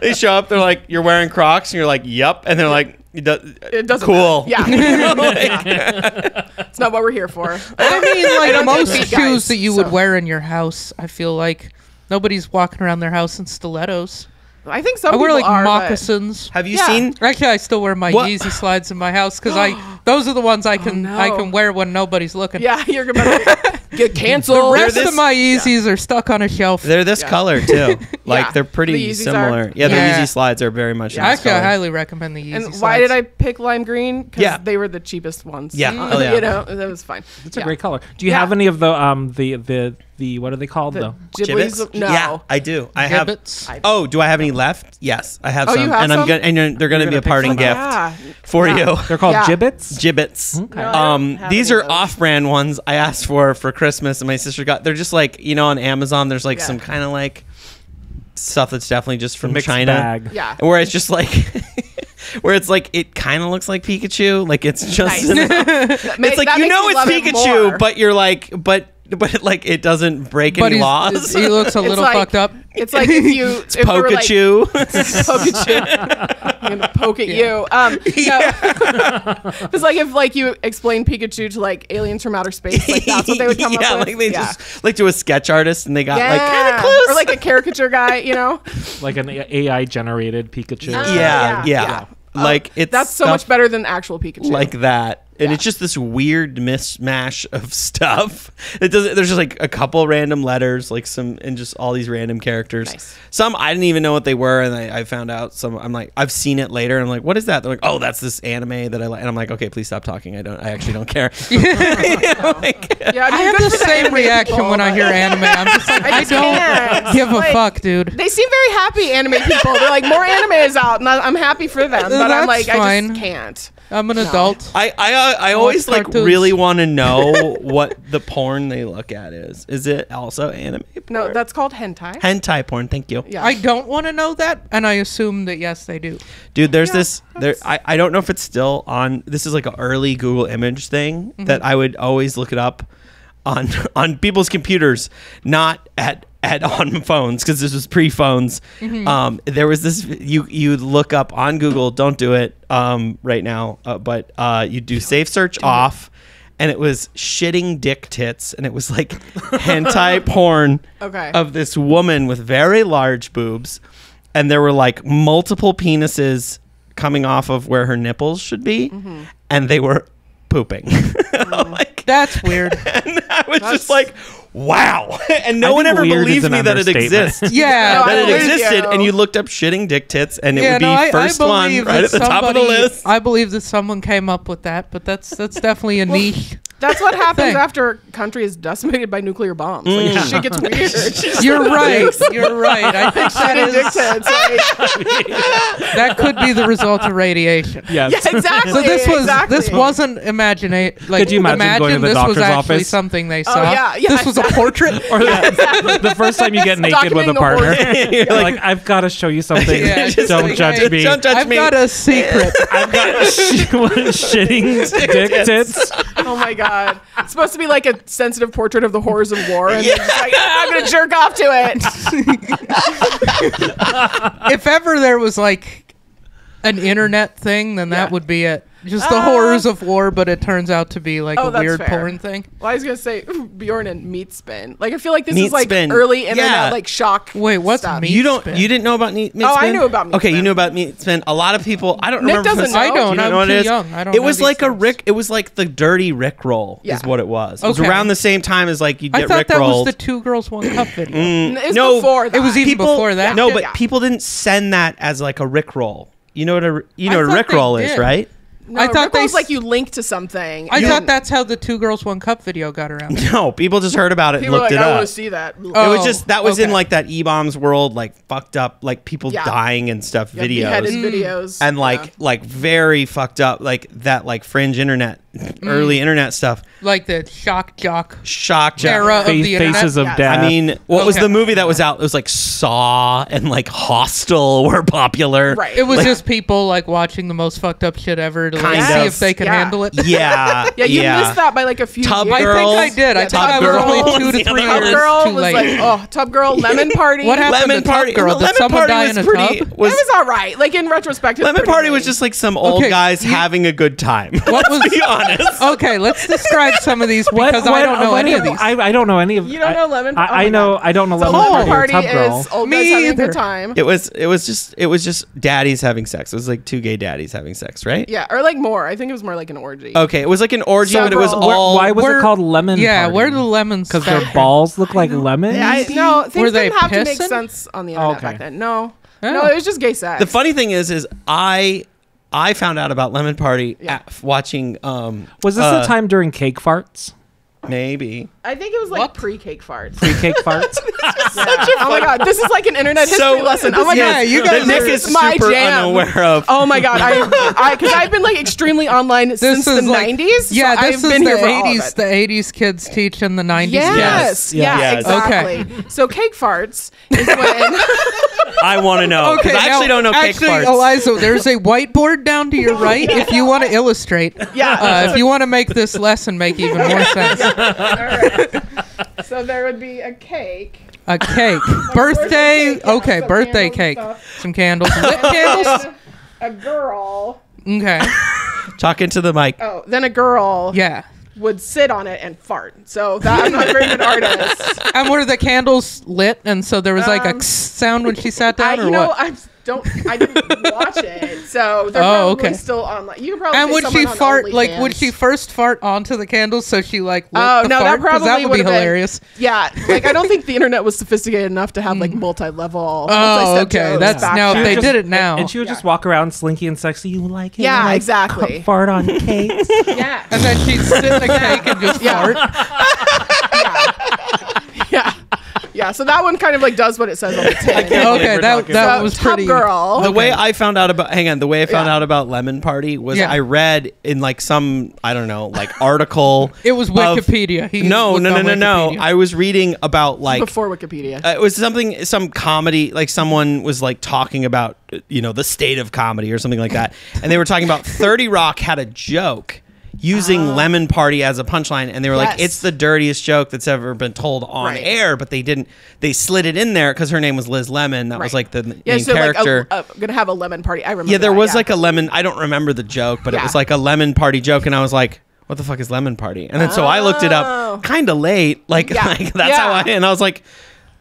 They show up, they're like, "You're wearing Crocs," and you're like, "Yep," and they're like, "It does- It doesn't cool." matter. Yeah. Yeah. It's not what we're here for. I mean, like don't most take shoes guys, that you would wear in your house, I feel like nobody's walking around their house in stilettos. I think some I wear like are, but- moccasins. Have you Yeah. seen? Actually, I still wear my What? Yeezy slides in my house because I those are the ones I can I Oh, no. can wear when nobody's looking. Yeah, you're gonna get canceled. The rest this- of my Yeezys are stuck on a shelf. They're this Yeah. color too. Like Yeah. they're pretty The similar. are- yeah, the Yeah. Yeezy slides are very much. in this Actually, I highly recommend the Yeezy and slides. why did I pick lime green? Because Yeah. they were the cheapest ones. Yeah. Uh, Oh, yeah. You know, that was fine. It's a great color. Do you Yeah. have any of the um the the the what are they called? The The, Ghibli's. Jibbitz? No. Yeah, I do. I have. Jibbitz? I- Oh, do I have any left? Yes, I have Oh, some, you have and I'm some? gonna and you're- they're gonna You're be a parting gift Yeah. for Yeah. you. they're called Yeah. Jibbitz. Jibbitz. Okay. No, Um, these are those. off-brand ones I asked for for Christmas, and my sister got. They're just like you know on Amazon. There's like Yeah. some kind of like stuff that's definitely just from Mixed China. bag. Yeah. Where it's just like, where it's like it kind of looks like Pikachu. Like it's just, Nice. it's like that you know it's love it Pikachu, but you're like, but but like it doesn't break But any laws. he looks a little like- fucked up. It's like if you if we like, Pokachu. Pikachu. I'm gonna poke at you. Um, no. it's like if like you explain Pikachu to like aliens from outer space, like that's what they would come yeah, up with. Yeah, like they yeah. just like to a sketch artist and they got yeah. like kind of close. Or like a caricature guy, you know? like an AI generated Pikachu. Ah. yeah, yeah, yeah. Like it's That's so much better than actual Pikachu. like that. And Yeah. it's just this weird mismatch of stuff. It does. There's just like a couple random letters, like some, and just all these random characters. Nice. Some I didn't even know what they were, and I, I found out some. I'm like, I've seen it later. And I'm like, what is that? They're like, oh, that's this anime that I like. And I'm like, okay, please stop talking. I don't. I actually don't care. Like, yeah, I, mean, I have the same reaction people, when I hear anime. I'm just like, I, just don't can't. give a fuck, dude. They seem very happy, anime people. They're like, more anime is out, and I- I'm happy for them. But I'm That's like, I just can't. I'm an adult. I I, uh, I always like cartoons. really want to know what the porn they look at is. Is it also anime? Porn? No, that's called hentai. hentai porn. Thank you. yeah. I don't want to know that, and I assume that yes, they do. Dude, there's Yeah, this there I, I don't know if it's still on this is like an early Google image thing that I would always look it up on on people's computers, not at at on phones because this was pre phones. Um, there was this you you look up on Google. Don't do it um, right now, uh, but uh, you do safe search off, and it was shitting dick tits, and it was like hentai porn Okay. of this woman with very large boobs, and there were like multiple penises coming off of where her nipples should be, and they were pooping. like That's weird. and I was just like, wow. And no one ever weird is believes me that it exists. Yeah, No, that I it believe existed, you. and you looked up shitting dick tits, and it yeah, would be no, I, first I one believe right that at the top of the somebody- list. I believe that someone came up with that, but that's that's definitely a niche. That's what happens Thing. after a country is decimated by nuclear bombs. Like Mm. shit gets weird. You're right. You're right. I think that Shitty dick is tits. Like, that could be the result of radiation. Yes. yeah, exactly. So this was exactly. this wasn't imaginate. Like, Could you imagine going to the this was actually office? something they saw. Oh, yeah, yeah, this was a portrait. Or the, the first time you get naked with a partner, you're like, I've got to show you something. Yeah, Don't like, judge hey, me. Don't judge I've me. got a secret. I've got sh- shitting dick tits. Oh my god! It's supposed to be like a sensitive portrait of the horrors of war, and they're just like, "Ah, I'm gonna jerk off to it. if ever there was like an internet thing, then that Yeah. would be it. Just the Ah. horrors of war, but it turns out to be like Oh, a weird fair. porn thing. Well, I was gonna say Bjorn and Meat Spin. Like, I feel like this Meat is like Spin. early internet Yeah. like shock. Wait, what's stuff. Meat You don't. Spin? You didn't know about meat, meat Oh, I knew about Meat Okay, you knew about meat spin. A lot of people. I don't Nick remember. doesn't know. I don't. You I'm know what too it is? young. I don't It was these like a things. Rick. It was like the dirty Rick roll. Yeah. Is what it was. It was Okay. around the same time as like you I get thought Rick that was rolled. the two girls one cup video. N- No, before it was even before that. No, but people didn't send that as like a Rick roll. You know what a you know what a Rick roll is, right? No, I thought Rick they like you link to something. I thought that's how the two girls one cup video got around. No, people just heard about it and people were looked like, it I up. want to see that. it Oh, was just that was in like that E bombs world, like fucked up, like people Yeah. dying and stuff Yeah, videos. Mm. videos and like yeah. like very fucked up like that like fringe internet Mm. early mm. internet stuff Like the shock jock shock jock. era of Face- the internet. faces of Yes. death. I mean, what was Okay. the movie that was out? It was like Saw and like Hostel were popular. right. It was Like- just people like watching the most fucked up shit ever to like, Kind see of. if they can Yeah. handle it. Yeah, yeah, you yeah. missed that by like a few Tub years. I think I did. I Yeah, think Tub I was Girl only was two to the three other Tub one. years Girl too was late. like, oh, Tub Girl, Lemon Party. What happened Lemon to Tub Party. Girl? no, Did Lemon someone Party die was in a pretty. tub? Was it was all right. Like in retrospect, it's Lemon pretty Party was great. just like some old Okay, guys you- having a good time. What was? Let's be honest. Okay, let's describe some of these What- because I don't know any of these. I, I don't know any of. You don't I- know Lemon- I, oh I know. God. I don't know So lemon Lemon party, Party or Tub Girl. is old Me guys having a good time. It was it was just it was just daddies having sex. It was like two gay daddies having sex, right? yeah, or like more. I think it was more like an orgy. Okay, it was like an orgy, So but it was Girl. Where- all. why was where- it called lemon? yeah, party? where do the lemons? Because their balls look like lemons. Yeah, I, no, things Were didn't have to make sense on the oh, internet Okay. back then. No, Oh. no, it was just gay sex. the funny thing is, is I I found out about Lemon Party Yeah. at, watching. Um, Was this uh, the time during cake farts? Maybe. I think it was like What? pre-cake farts. Pre cake farts. Yeah. Oh my god, this is like an internet history lesson. Oh my yeah, god, you that guys Nick are- is this is my super jam. unaware of. Oh my god, I, I, because I've been like extremely online since the like- '90s. Yeah, so this I've is been the here for all of '80s. it. The '80s kids teach in the '90s. Yes, Yes. yeah, Yes. exactly. So cake farts is when I want to know. 'cause Okay, I actually now, don't know cake actually, farts. Eliza, there's a whiteboard down to your right if you want to illustrate. Yeah. Uh, if you want to make this lesson make even more sense. All right. So there would be a cake. A cake. birthday birthday. cake, Okay, some birthday cake. stuff. Some candles. Lit candles. a girl. Okay. Talk into the mic. Oh, then a girl Yeah. would sit on it and fart. So that I'm not a very good artist. And were the candles lit? And so there was like a Um, kss sound when she sat I, down, or you know, what? I don't. I didn't watch it, so they're Oh, probably okay. still online. You can probably. And would she on fart like? Would she first fart onto the candles so she like lit Oh the no, fart? that 'Cause probably that would be would've been- hilarious. Yeah, like I don't think the internet was sophisticated enough to have like mm. multi-level. Oh, okay. That's back now. They Just- did it now. and she would Yeah. just walk around slinky and sexy. You like it? Yeah, when I exactly. c- Fart on cakes. yeah, and then she'd sit in the cake and just Yeah. fart. yeah, yeah. So that one kind of like does what it says on the tin. believe Okay, that that was Tub pretty. girl. The way I found out about hang on, the way I found Yeah. out about Lemon Party was Yeah. I read in like some I don't know like article. It was of- Wikipedia. He no, looked no, no, on no, no. Wikipedia. I was reading about like before Wikipedia. uh, it was something some comedy like someone was like talking about uh, you know the state of comedy or something like that and they were talking about 30 rock had a joke using lemon party as a punchline and they were like Ah. It's the dirtiest joke that's ever been told on Right. air but they didn't they slid it in there because her name was liz lemon that was like the yeah, main so character like a, a, gonna have a lemon party. I remember. yeah there that, was yeah. like a lemon i don't remember the joke but it was like a lemon party joke and i was like what the fuck is lemon party and then so i looked it Oh. up kind of late like, Yeah. like that's how i and i was like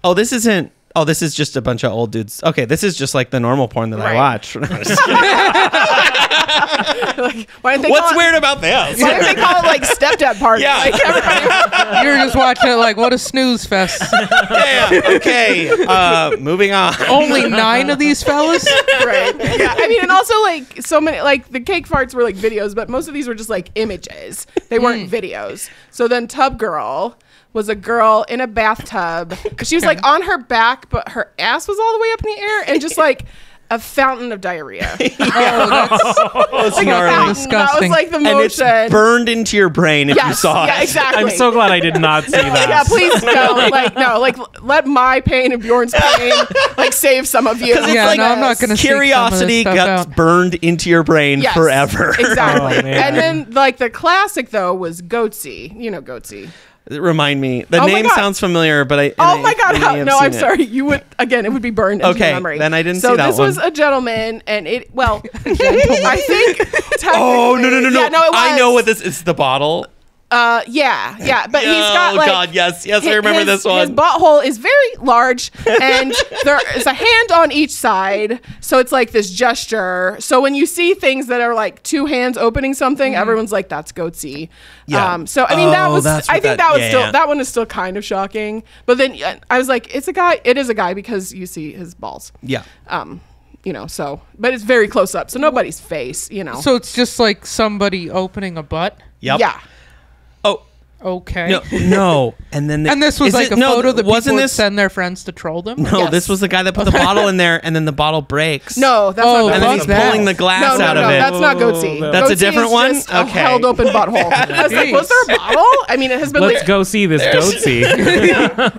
oh this isn't oh this is just a bunch of old dudes okay this is just like the normal porn that i watch like, why didn't they What's call it, weird about this? Why didn't they call it like stepdad party? Yeah. Like everybody, You're just watching it like, what a snooze fest. yeah, yeah. Okay. Uh, moving on. Only nine of these fellas. right? Yeah, I mean, and also like so many like the cake farts were like videos, but most of these were just like images. They weren't videos. So then Tub Girl was a girl in a bathtub. She was like on her back, but her ass was all the way up in the air and just like a fountain of diarrhea. Oh, like Oh, that's a gnarly. fountain. That was like the and it's motion. burned into your brain if you yes, saw yeah, it. exactly. I'm so glad I did not see that. yeah, please no, like no, like let my pain and Bjorn's pain like save some of you. it's yeah, like no, I'm not gonna seek some Curiosity stuff gets out. burned into your brain Yes, forever. Exactly. Oh, and then like the classic though was Goatse. You know Goatse. Remind me. The Oh name sounds familiar, but I. Oh I my god! How, no, I'm it. sorry. You would again. It would be burned Okay, memory. then I didn't so see that this was a gentleman, and it well, I think. Oh no no no no! Yeah, no. I know what this. It's the bottle. Uh, yeah, yeah, but he's oh got like. god, yes, yes, I remember his, this one. His butthole is very large, and there is a hand on each side, so it's like this gesture. So when you see things that are like two hands opening something, everyone's like, "That's goatse." Yeah. Um, so I mean, that Oh, was. I think that- that, was yeah, still yeah. that one is still kind of shocking. But then uh, I was like, "It's a guy. It is a guy because you see his balls." yeah. Um, you know, so but it's very close up, so nobody's face. You know. So it's just like somebody opening a butt. Yep. Yeah. Oh Okay. no no! And then the, And this was like it- a no, photo that wasn't people would this send their friends to troll them. No, Yes. this was the guy that put the bottle in there, and then the bottle breaks. No, that's Oh, not. and then he's that. pulling the glass no, no, out no, of it. that's not goatse. Oh, that's a different one? just a Okay. held open butthole. I was like, was there a bottle? I mean, it has been. Let's like, go see this goatse.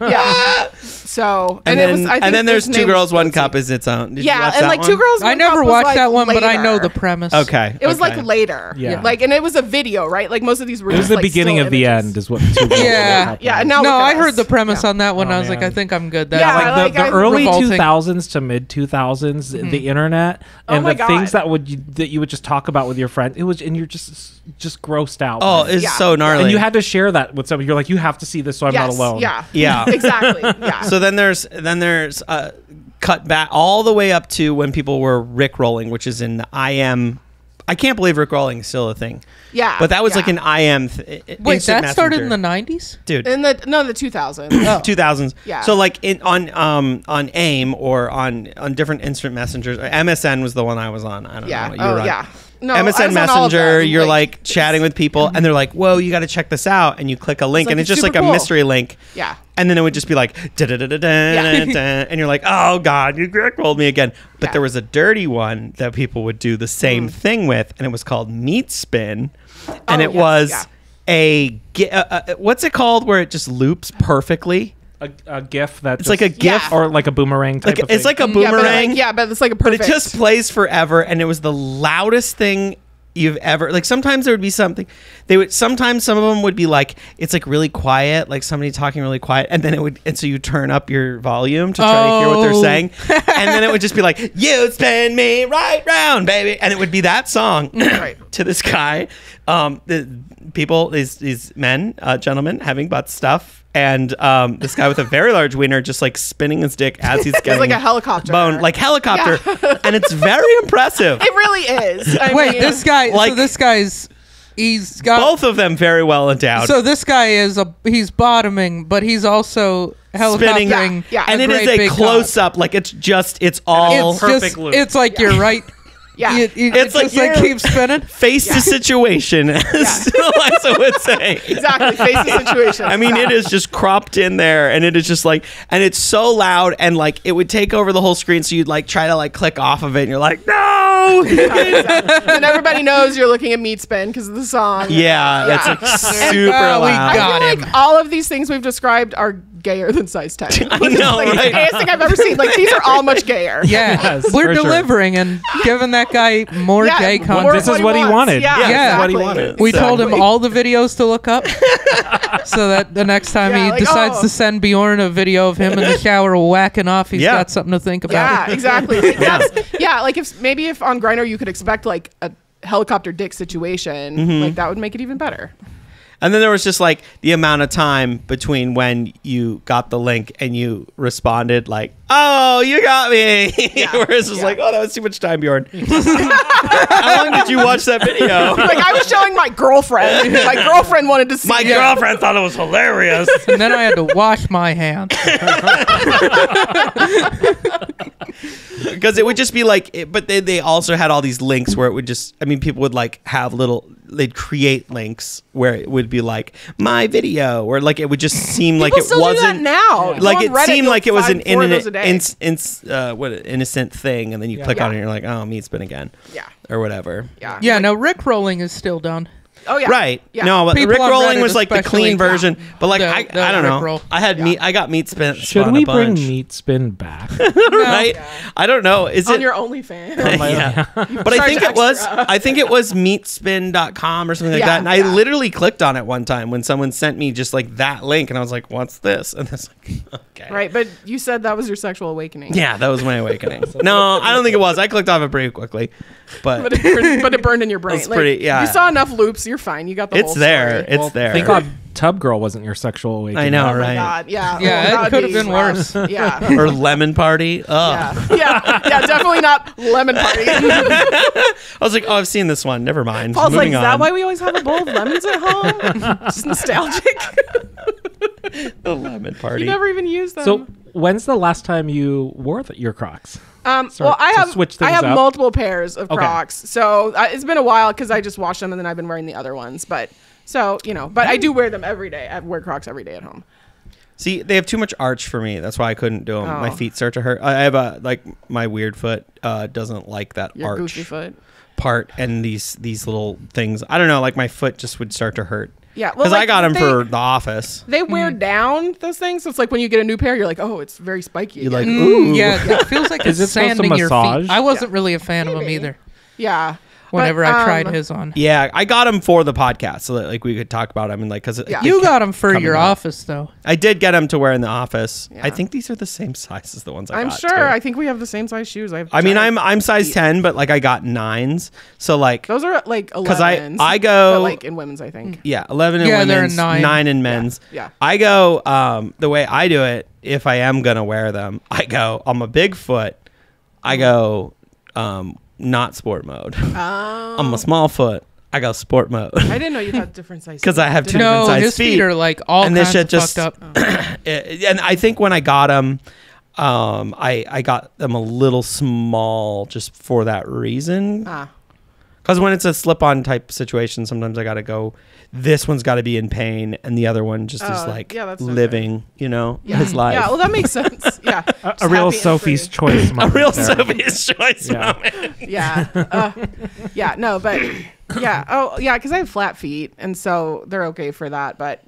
Yeah. So and and, then, it was. I think and then there's two girls, one Goatse. cup is its own. Did you Yeah, watch and that like one? two girls. I never Cup was, watched like, that one, but I know the premise. Okay, It was okay. like later. Yeah. Like, and it was a video, right? Like most of these were. It was just, the like, beginning still of the end, is what. Two girls Yeah. Yeah. And now No, I heard the premise Yeah. on that one. Oh, I was like. I think I'm good. That's Yeah, like, like the, like, the I- early Revolting. 2000s to mid 2000s the mm-hmm. internet Oh and the things that would you, that you would just talk about with your friends it was and you're just just grossed out Oh, it's so gnarly. and you had to share that with somebody you're like you have to see this so i'm not alone Yeah. Yeah. Exactly. Yeah. so then there's then there's uh, cut back all the way up to when people were Rick rolling, which is in the am. I can't believe Rick rolling is still a thing. yeah. But that was yeah. like an IM. Th- Wait, instant that started in the '90s. dude. in the no the 2000s. Oh. 2000s. Yeah. So like in on um on AIM or on on different instant messengers. MSN was the one I was on. I don't Yeah. know what you were Oh on. yeah. No. MSN on all of Messenger, you're like- like, chatting with people, and they're like, "Whoa, you got to check this out," and you click a link, like, and it's it's just like super a mystery link, Yeah. and then it would just be like, "Da-da-da-da-da-da-da," and you're like, "Oh God, you rolled me again." But Yeah. there was a dirty one that people would do the same thing with, and it was called Meat Spin, and Oh, it yes, was yeah. a gi- uh, uh, what's it called where it just loops perfectly? A, a gif that It's like a Yeah. GIF, or like a boomerang type like of it's thing. like a Yeah, but boomerang. like, yeah, but it's like a perfect. but it just plays forever and it was the loudest thing you've ever like sometimes there would be something they would sometimes some of them would be like it's like really quiet like somebody talking really quiet and then it would and so you turn up your volume to try to hear what they're Oh. saying and then it would just be like you spin me right round baby and it would be that song Right. to this guy um the people these these men uh gentlemen having butt stuff and um, this guy with a very large wiener just like spinning his dick as he's getting like a helicopter. bone like helicopter and it's very impressive It really is. I Wait, mean, this guy. like- so this guy's. He's got. both of them very well endowed So this guy is a. He's bottoming, but he's also spinning. Yeah, yeah. and it is a close up. like it's just it's all It's perfect just. loop. It's like you're right. Yeah. It, it, It's it's like like, just like you're- spinning. face Yeah. to situation as Eliza would say exactly face the situation. I mean, it is just cropped in there, and it is just like, and it's so loud, and like it would take over the whole screen. So you'd like try to like click off of it, and you're like, no, and everybody knows you're looking at Meat Spin because of the song. yeah, that's Yeah. like super Oh, we loud. I got feel him. like all of these things we've described are gayer than size 10. I know, like, right? The gayest thing I've ever seen. Like, these are all much gayer. Yeah, Yes, we're for sure. delivering and giving that guy more Yeah, gay more content. this is what what he wanted. Yeah, Yeah, exactly. what he wanted. we told him all the videos to look up, so that the next time Yeah, he like, decides oh. to send Bjorn a video of him in the shower whacking off, he's Yeah. got something to think about. Yeah, exactly. Like, that's- yeah, like if maybe if on Grindr you could expect like a helicopter dick situation, Mm-hmm. like that would make it even better. And then there was just like the amount of time between when you got the link and you responded, like, "Oh, you got me." Whereas it was Yeah. like, "Oh, that was too much time, Bjorn." How long did you watch that video? like I was showing my girlfriend. My girlfriend wanted to see. My it. girlfriend thought it was hilarious. and then I had to wash my hands. because it would just be like it, but they, they also had all these links where it would just i mean people would like have little they'd create links where it would be like my video or like it would just seem like it still do that wasn't now. Go like on it Reddit, seemed you'll like it was an find four of those internet a day. ins, ins, uh, what innocent thing and then you click on it and you're like oh meat spin again Yeah. or whatever Yeah. Yeah, no, Rick rolling is still done. Oh yeah. Right. Yeah. No, but People Rick rolling was like the especially, clean yeah. version. But like The- I, the I don't know. roll. I had meat. I got meat spin. Should we a bring bunch, meat spin back? right? I don't know. Is on it your OnlyFans. yeah. But I Charge think it was. I think it was meatspin.com or something like Yeah, that. And I literally clicked on it one time when someone sent me just like that link and I was like, "What's this?" And it's like, "Okay." Right, but you said that was your sexual awakening. Yeah, that was my awakening. no, I don't think it was. I clicked off it pretty quickly. But, But it, burned, but it burned in your brain. That's pretty- yeah. You saw enough loops, you're fine. You got the it's whole there. story. It's there. Thank God Tub Girl wasn't your sexual awakening. I know, Oh my right? God. Yeah. Yeah, Oh, it could have be been rough. worse. Yeah. or lemon party. Oh. Yeah. yeah. Yeah. Definitely not lemon party. I was like, "Oh, I've seen this one. Never mind." Paul's like, Moving is that why we always have a bowl of lemons at home? Just nostalgic. the lemon party. you never even used them. So when's the last time you wore th- your Crocs? Um, Sorry, well, I have switch I have up. multiple pairs of Okay. Crocs, so uh, it's been a while because I just washed them and then I've been wearing the other ones. But so you know, but I do wear them every day. I wear Crocs every day at home. See, they have too much arch for me. That's why I couldn't do them. My Oh. feet start to hurt. I I have a like my weird foot uh, doesn't like that Your arch goofy foot. part and these these little things. I don't know. Like my foot just would start to hurt. Yeah, well, because I got them they- for the office. They wear hmm. down those things, so it's like when you get a new pair, you're like, oh, it's very spiky. You again. like mm, ooh Yeah, it feels like Is it's it sanding your massage? feet. I wasn't really a fan of them either. yeah. Whenever But, I tried um, his on, Yeah, I got him for the podcast so that like we could talk about him and like because Yeah. you got him for your up. office though. I did get him to wear in the office. Yeah. I think these are the same size as the ones I I'm got, sure. too. I think we have the same size shoes. I. I mean, I'm I'm size ten, but like I got nines. So like Those are like 'Cause I- 11s. I go- but, like in women's, I think. Yeah, eleven in Yeah, they're women's, nine. nine in men's. yeah. I go um, the way I do it. If I am gonna wear them, I go. I'm a big foot. I go um, not sport mode. Oh. I'm a small foot. I go sport mode I didn't know you had different sizes. 'Cause I have Did two I? different No, size his feet. feet. are like all And this shit of just- fucked up. and I think when I got them, um, I I got them a little small just for that reason. Ah. Because when it's a slip-on type situation, sometimes I got to go. This one's got to be in pain, and the other one just is Oh, like yeah, that's no living, you know, his life. Yeah, well, that makes sense. Yeah. A, Just a real and Sophie's free. choice. a moment real there. Sophie's choice Yeah. moment. Yeah. Uh, yeah, no, but yeah. Oh, yeah, because I have flat feet, and so they're okay for that. But,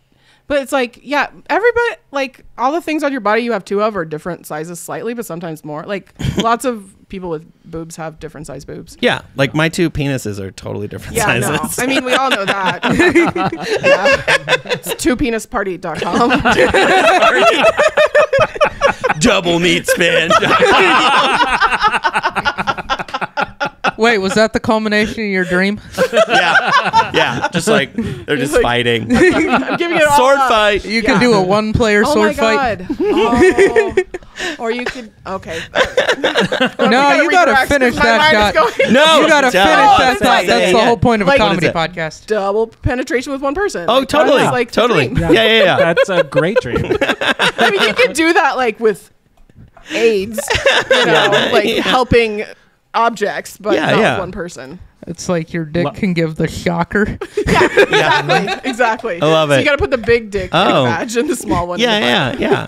but it's like, yeah, everybody, like, all the things on your body you have two of are different sizes slightly, but sometimes more. Like, lots of people with boobs have different size boobs. Yeah, like oh. my two penises are totally different Yeah, no. I mean, we all know that. yeah. It's twopenisparty.com. Double meat spin. Wait, was that the culmination of your dream? yeah, yeah. Just like they're just like- fighting. I'm giving it all Sword up. fight. You Yeah. can do a one-player Oh sword my fight. god. Oh. or you could okay. No, you gotta finish that shot. No, You gotta finish that thought. like- That's the whole point of a comedy podcast. Double penetration with one person. Oh, Like, totally, that's like totally. Yeah, yeah, yeah. That's a great dream. I mean, you could do that like with aids, you know, like Yeah. helping objects, but Yeah, not yeah. one person. It's like your dick Lo- can give the shocker. yeah, Exactly. exactly. I love So it. you got to put the big dick Oh. badge and the small one. in the Yeah, yeah,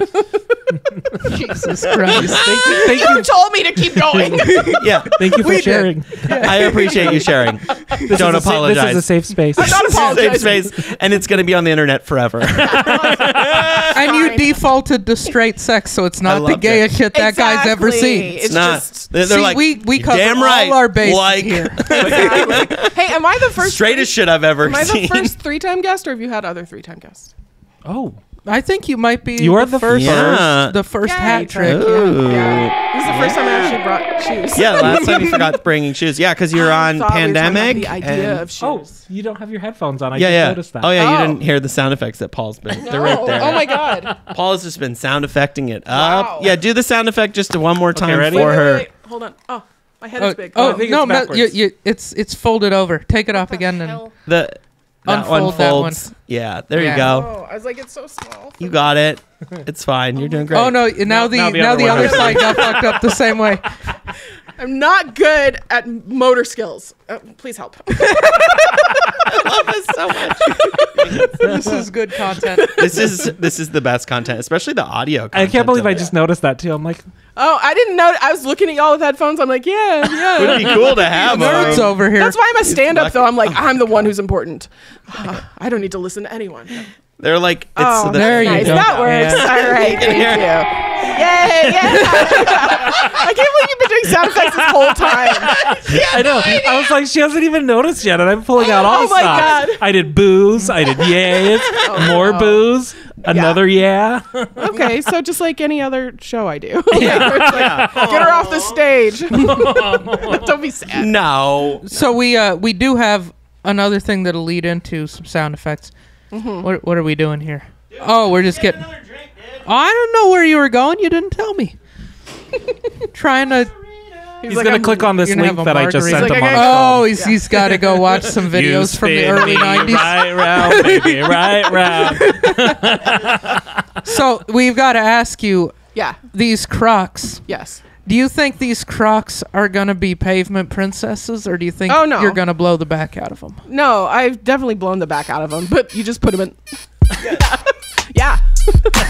yeah, Jesus Christ. Thank you, thank You you, told me to keep going. yeah. thank you for We did. sharing. I appreciate you sharing. This Don't is a sa- apologize. this is a safe space. I'm not Safe space, and it's going to be on the internet forever. and you defaulted to straight sex, so it's not the loved gayest shit that guy's ever seen. It's not. just They're, they're See, like, we we cover damn right. all our bases like, here. exactly. Hey, am I the first straightest shit I've ever Am I the seen. first three-time guest, or have you had other three-time guests? Oh, I think you might be. You are the first. Yeah. The first Yay. hat trick. Ooh. Yeah. This is the first time I actually brought shoes. Yeah, last time you forgot bringing shoes. Yeah, because you're I on thought we were talking about pandemic. The idea and- of oh, shoes. Oh, you don't have your headphones on. I yeah, just yeah. noticed that. Oh yeah, Oh. you didn't oh. hear the sound effects that Paul's been. They're right there. Oh my god. Paul has just been sound effecting it up. Wow. Yeah, do the sound effect just one more time ready? for Wait, wait, her. wait, wait. Hold on. Oh, my head Oh, is big. oh Hold on. think no, it's Matt, you, backwards. you, it's it's folded over. Take it off again and Hell. The that one Unfold that one. Yeah, there Yeah. you go. Oh, I was like, it's so small. You got it. It's fine. You're doing oh, great. Oh no! Now the now now the the, other other side got fucked up the same way. I'm not good at motor skills. Uh, please help. I love this so much. this is good content. this is this is the best content, especially the audio. I can't believe I it. just noticed that too. I'm like, Oh, I didn't know. I was looking at y'all with headphones. I'm like, yeah, yeah. Would be cool to have. Nerds over here. That's why I'm a stand-up, though. I'm like, I'm the one who's important. I don't need to listen to anyone. They're like, it's Oh, the, There you nice. go. That works. Yeah. All right, thank you. Yay! Yeah. I can't believe you've been doing sound effects this whole time. I know. I was like, she hasn't even noticed yet, and I'm pulling out all Oh my stops. God. I did booze. I did yays. more no. booze. Another yeah. Okay, so just like any other show I do, Yeah, Get her off the stage. don't be sad. no. So we uh we do have another thing that'll lead into some sound effects. Mm-hmm. What what are we doing here? Oh, we're just getting. I don't know where you were going. You didn't tell me. Trying to. He's like, gonna I'm- click on this link that I just sent He's him like, on I his gotta- phone. Oh, he's, he's got to go watch some You videos from the early '90s. Right round, baby, right round. So we've got to ask you Yeah. these Crocs. Yes. Do you think these Crocs are gonna be pavement princesses, or do you think Oh, no. you're gonna blow the back out of them? No, I've definitely blown the back out of them, but you just put them in. yeah.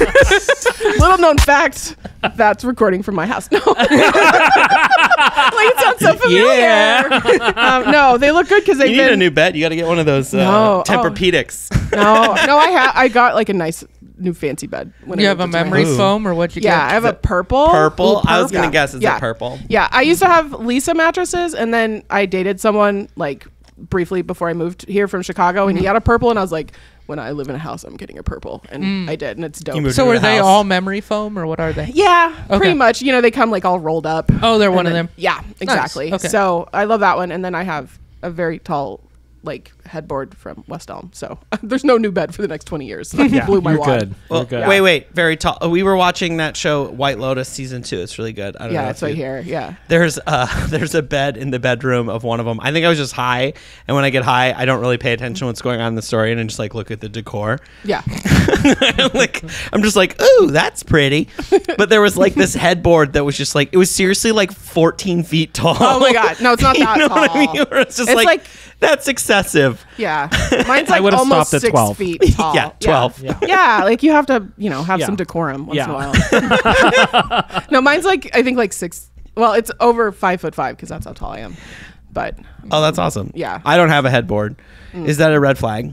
Little known fact, that's recording from my house. No. like it sounds so familiar. Yeah. Um, no, they look good because they've need been. a new bed. You got to get one of those uh, No, oh. Tempur-Pedics. no, no, I ha- I got like a nice new fancy bed. When I You have a memory house. Foam, or what you Yeah, get? I have a purple. Purple. Ooh, I was gonna Yeah. guess. Is yeah. it purple? Yeah, I used to have Leesa mattresses, and then I dated someone like briefly before I moved here from Chicago, Mm-hmm. and he had a purple, and I was like, when I live in a house, I'm getting a purple, and Mm. I did, and it's dope. So are they house. all memory foam, or what are they? Yeah, Okay. pretty much. You know, they come like all rolled up. Oh, they're And one of them. Yeah, exactly. Okay. So I love that one, and then I have a very tall like headboard from West Elm. So there's no new bed for the next 20 years. I Yeah, blew my you're wad. good. Well, you're good. wait, wait. Very tall. uh, We were watching that show, White Lotus season two. It's really good. I don't know. Yeah, if it's right here. Yeah. There's uh there's a bed in the bedroom of one of them. I think I was just high, and when I get high, I don't really pay attention to what's going on in the story, and I just like look at the decor. Yeah. like I'm just like, ooh, that's pretty. But there was like this headboard that was just like it was seriously like 14 feet tall. Oh my God. No, it's not You that know what I tall. mean? It's just It's like, like- that's excessive. Yeah. Mine's I like would've almost stopped at six 12. feet tall. Yeah, 12. Yeah. Yeah, like you have to, you know, have Yeah. some decorum once Yeah. in a while. no, mine's like I think like six. Well, it's over five foot five because that's how tall I am. But Oh, that's awesome. Yeah. I don't have a headboard. Mm. Is that a red flag?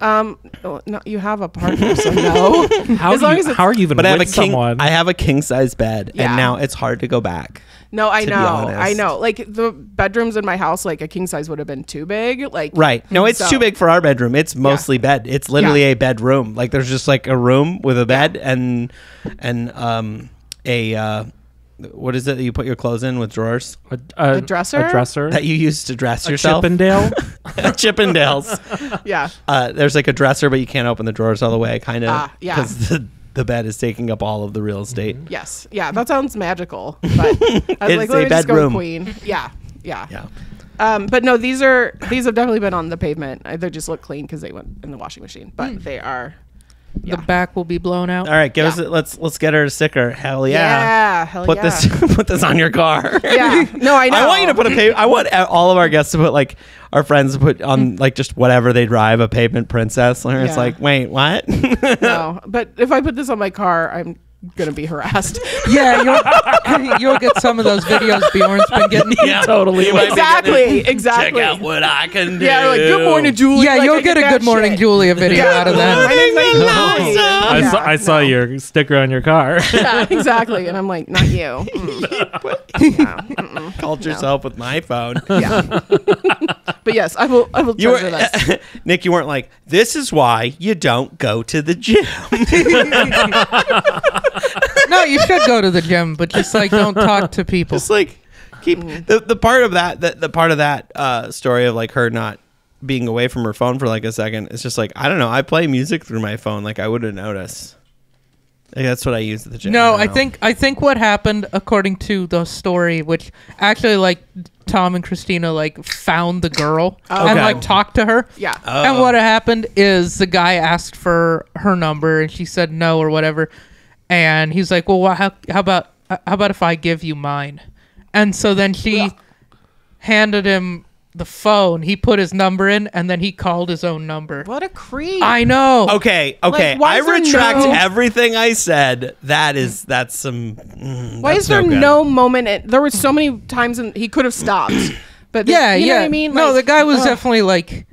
Um, oh, no, you have a partner, so no. How, as long you, as it's- how are you even But I have a king. someone? I have a king size bed, Yeah. and now it's hard to go back. No, I know, I know. Like the bedrooms in my house, like a king size would have been too big. Like Right. No, it's So- too big for our bedroom. It's mostly bed. It's literally Yeah. a bedroom. Like there's just like a room with a bed and and um a uh what is it that you put your clothes in with drawers a, a, A dresser? A dresser. that you use to dress a yourself? Chippendale. Chippendales. Yeah, Uh, there's like a dresser, but you can't open the drawers all the way, kind of. Ah, yeah. Because the, the bed is taking up all of the real estate. yes, yeah. That sounds magical. But I was It's like, a let me just go bedroom. queen. Yeah, yeah. Yeah. Um, but no, these are these have definitely been on the pavement. Uh, They just look clean because they went in the washing machine. But Hmm. they are. Yeah. The back will be blown out. All right, give Yeah. us a, let's let's get her a sticker. Hell yeah. Yeah, hell Put yeah. this put this on your car. yeah. No, I know. I want you to put a pave. I want all of our guests to put like our friends put on like just whatever they drive a pavement princess. And it's like, wait, what? no, but if I put this on my car, I'm gonna be harassed. Yeah, you'll, you'll get some of those videos Bjorn's been getting. yeah, totally. You might exactly, Check exactly. out what I can do. Yeah, like good morning, Julie. Yeah, Like, you'll I get a Good Morning shit. Julia video Yeah. out of that. name's Morning, Julie. Lisa. I saw, I saw no. your sticker on your car. Yeah, exactly. And I'm like, not you. Mm. No. Called yourself with my phone. Yeah. but yes, I will. I will You treasure this. were, Nick, you weren't like, this is why you don't go to the gym. No, you should go to the gym, but just like don't talk to people. Just like keep Mm. the, the part of that the, the part of that uh, story of like her not being away from her phone for like a second. It's just like I don't know. I play music through my phone. Like I wouldn't notice. Like, that's what I use at the gym. No, don't I think I think what happened according to the story, which actually like Tom and Christina like found the girl and Okay. like talked to her. Yeah. And Oh. what happened is the guy asked for her number and she said no or whatever, and he's like, "Well, how how about how about if I give you mine?" And so then she Ugh. handed him the phone. He put his number in, and then he called his own number. What a creep. I know. Okay, okay. why I is there retract no- everything I said. That is that's some. mm, Why that's is there good. no moment? In, there were so many times and he could have stopped. But the- Yeah, you yeah. know what I mean. no, Like, the guy was ugh. definitely like,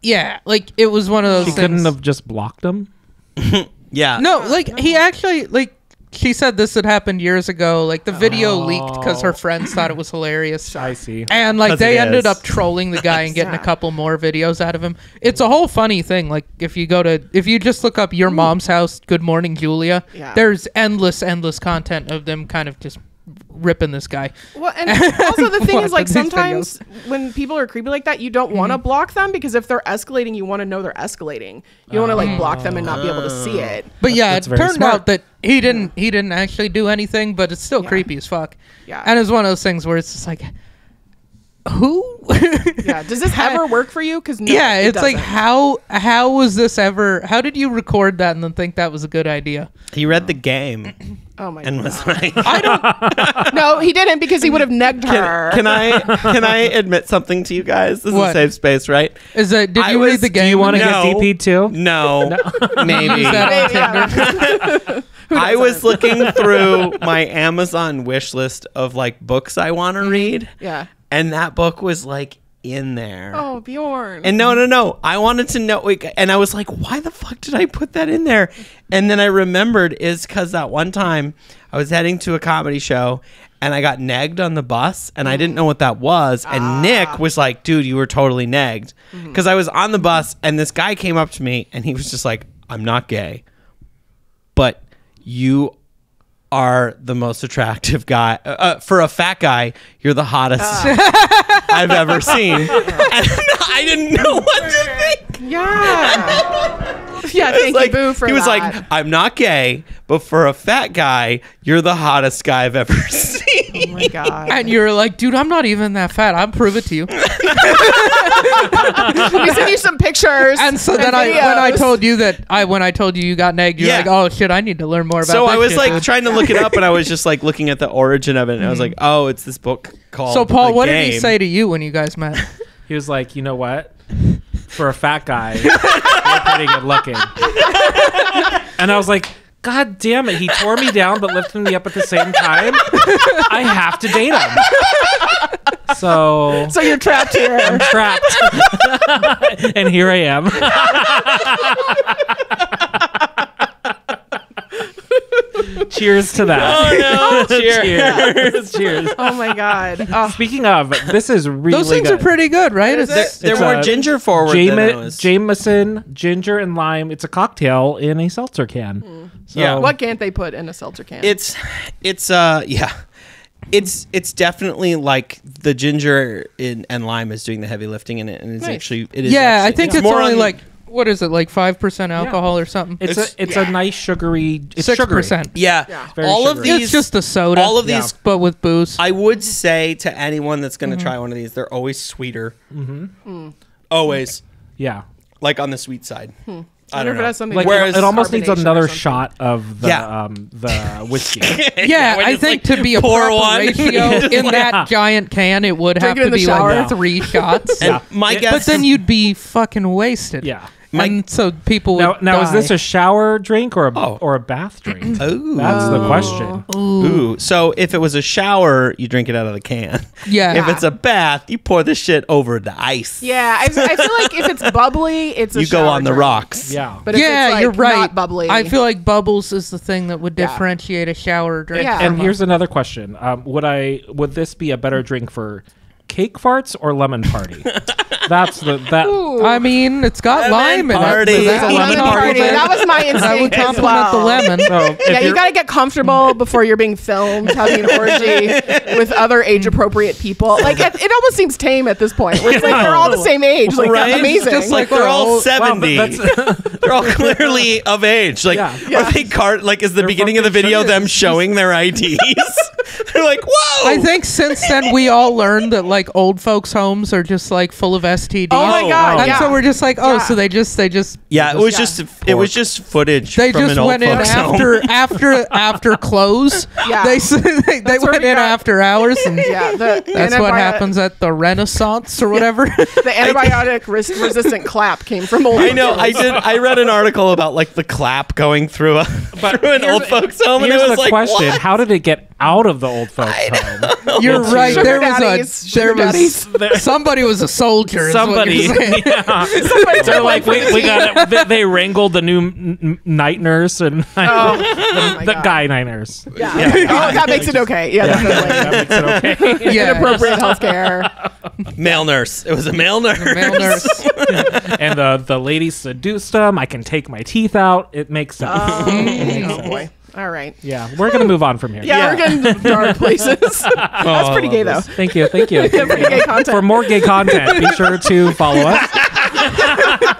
yeah, like it was one of those She things. couldn't have just blocked him. Yeah. no, like he actually like she said this had happened years ago. Like the video oh. leaked because her friends thought it was hilarious. I see. And like they ended is. up trolling the guy and getting a couple more videos out of him. It's a whole funny thing. Like if you go to if you just look up your mom's house, Good Morning Julia, Yeah. there's endless, endless content of them kind of just ripping this guy. Well, and also the thing is, like, Watching these sometimes when people are creepy like that, you don't want to Mm-hmm. block them because if they're escalating, you want to know they're escalating. You don't want to like block them and not be able to see it. But yeah, that's it turned smart. out that he didn't he didn't actually do anything, but it's still creepy as fuck. Yeah. And it's one of those things where it's just like who? Yeah. Does this ever work for you? Because no, yeah, it it's like how how was this ever how did you record that and then think that was a good idea? He read the game oh my and god. was like, I don't no, he didn't because he would have negged her. can, can I can I admit something to you guys? This is a safe space, right? is that did I you was- read the game? Do you want to No. get DP too? No, maybe. Use that on Maybe, yeah. I was looking through my Amazon wish list of like books I want to mm-hmm. read, Yeah. And that book was like in there. Oh, Bjorn. And no, no, no. I wanted to know, and I was like, why the fuck did I put that in there? And then I remembered is because that one time I was heading to a comedy show and I got negged on the bus and I didn't know what that was. And ah. Nick was like, dude, you were totally negged. Because mm-hmm. I was on the bus and this guy came up to me and he was just like, I'm not gay, but you are the most attractive guy. Uh, uh, for a fat guy, you're the hottest I've ever seen. And I didn't know what to think. yeah. yeah. Thank like, you, Boo, for he was that. like, I'm not gay, but for a fat guy, you're the hottest guy I've ever seen. oh my god. And you're like, dude, I'm not even that fat. I'll prove it to you. Let me send you some pictures. And so then I, when I told you that I, when I told you you got negged, you're Yeah. like, oh shit, I need to learn more about. so this I was shit, like dude." trying to look it up, and I was just like looking at the origin of it, and I was mm-hmm. like, oh, it's this book called. So Paul, The what did he Game. say to you when you guys met? He was like, you know what? For a fat guy, you're pretty good looking. And I was like, God damn it. He tore me down but lifted me up at the same time. I have to date him. So So you're trapped here. I'm trapped. and here I am. Cheers to that. Oh no! Cheers. Cheers. Cheers. oh my god. Oh, Speaking of, this is really Those things good. are pretty good, right? Is It's- it? They're It's more a ginger forward than Jame- was. Jameson, ginger, and lime. It's a cocktail in a seltzer can. So, Yeah. what can't they put in a seltzer can? it's it's uh yeah it's it's definitely like the ginger in, and lime is doing the heavy lifting in it and it's Nice. actually it is yeah, I actually- think it's, more only on- like what is it, like five percent alcohol or something? It's, It's- a it's yeah. a nice sugary. It's Six sugary. percent. yeah, Yeah. Very all of sugary. these It's just a soda. all of Yeah. these but with booze. I would say to anyone that's Mm-hmm. going to try one of these they're always sweeter mm-hmm. always Yeah. like on the sweet side I wonder don't if it know has something Like do Whereas- with it almost needs carbonation or another something. shot of the Yeah. um the whiskey. yeah, when I it's think like, to be a pour proper one. ratio in like- that giant can, it would Drink have it in to the be shower. like three shots. and my guess But then you'd be fucking wasted. yeah. My- and so people would Now now is this a shower drink or a Oh. or a bath drink? Ooh. That's the question. Ooh. So if it was a shower, you drink it out of the can. Yeah. If it's a bath, you pour this shit over the ice. Yeah, I, I feel like if it's bubbly, it's a You go on the drink. rocks. Yeah. But if yeah, it's like you're right. Not bubbly. I feel like bubbles is the thing that would Yeah. differentiate a shower drink. Yeah. And here's another question: um, Would I would this be a better drink for cake farts or lemon party? That's the that. Ooh. I mean, it's got Lemon lime in party. it. It's That a lemon Lemon party. party. That was my instinct. That would as complement the well. lemon. So Yeah, you got to get comfortable before you're being filmed having an orgy with other age appropriate people. Like it, it almost seems tame at this point. Where it's like they're all the same age. Like Right? that's amazing. Just Like Like, they're all all- Wow, seventy. but they're all clearly of age. Like, Yeah. are they cart? Like, is the beginning of the video sure them showing their IDs? they're like, whoa! I think since then we all learned that like old folks' homes are just like full of STDs. oh my Oh, god! wow. And yeah. so we're just like, oh, Yeah. so they just they just Yeah, it was Yeah. just it was just footage they from just an old went in folks home. after after after close. Yeah. They they, they That's where went we in got- after hours and yeah, the that's what antibiotic- happens at the Renaissance or whatever. The antibiotic res- resistant clap came from old. I know. folks' I did. I read an article about like the clap going through a through an old folks home, and it Here's was the like, question: what? How did it get out of the old folks' home? You're right. Sugar there was a sugar there was somebody was a soldier. Is what Somebody, yeah. Somebody They're like, we, we got it. They, they wrangled the new n- n- night nurse and Oh, oh the guy night nurse. Yeah. Oh, that makes it okay. Yeah, definitely. That makes it okay. Yeah. Inappropriate healthcare. male nurse. It was a male nurse. Male nurse. and the the lady seduced him. I can take my teeth out. It makes oh. sense. Oh, oh boy. All right. Yeah, we're gonna move on from here. Yeah, Yeah. we're going to dark places. That's pretty gay though. Oh, thank you, thank you. Pretty gay content. For more gay content, be sure to follow us.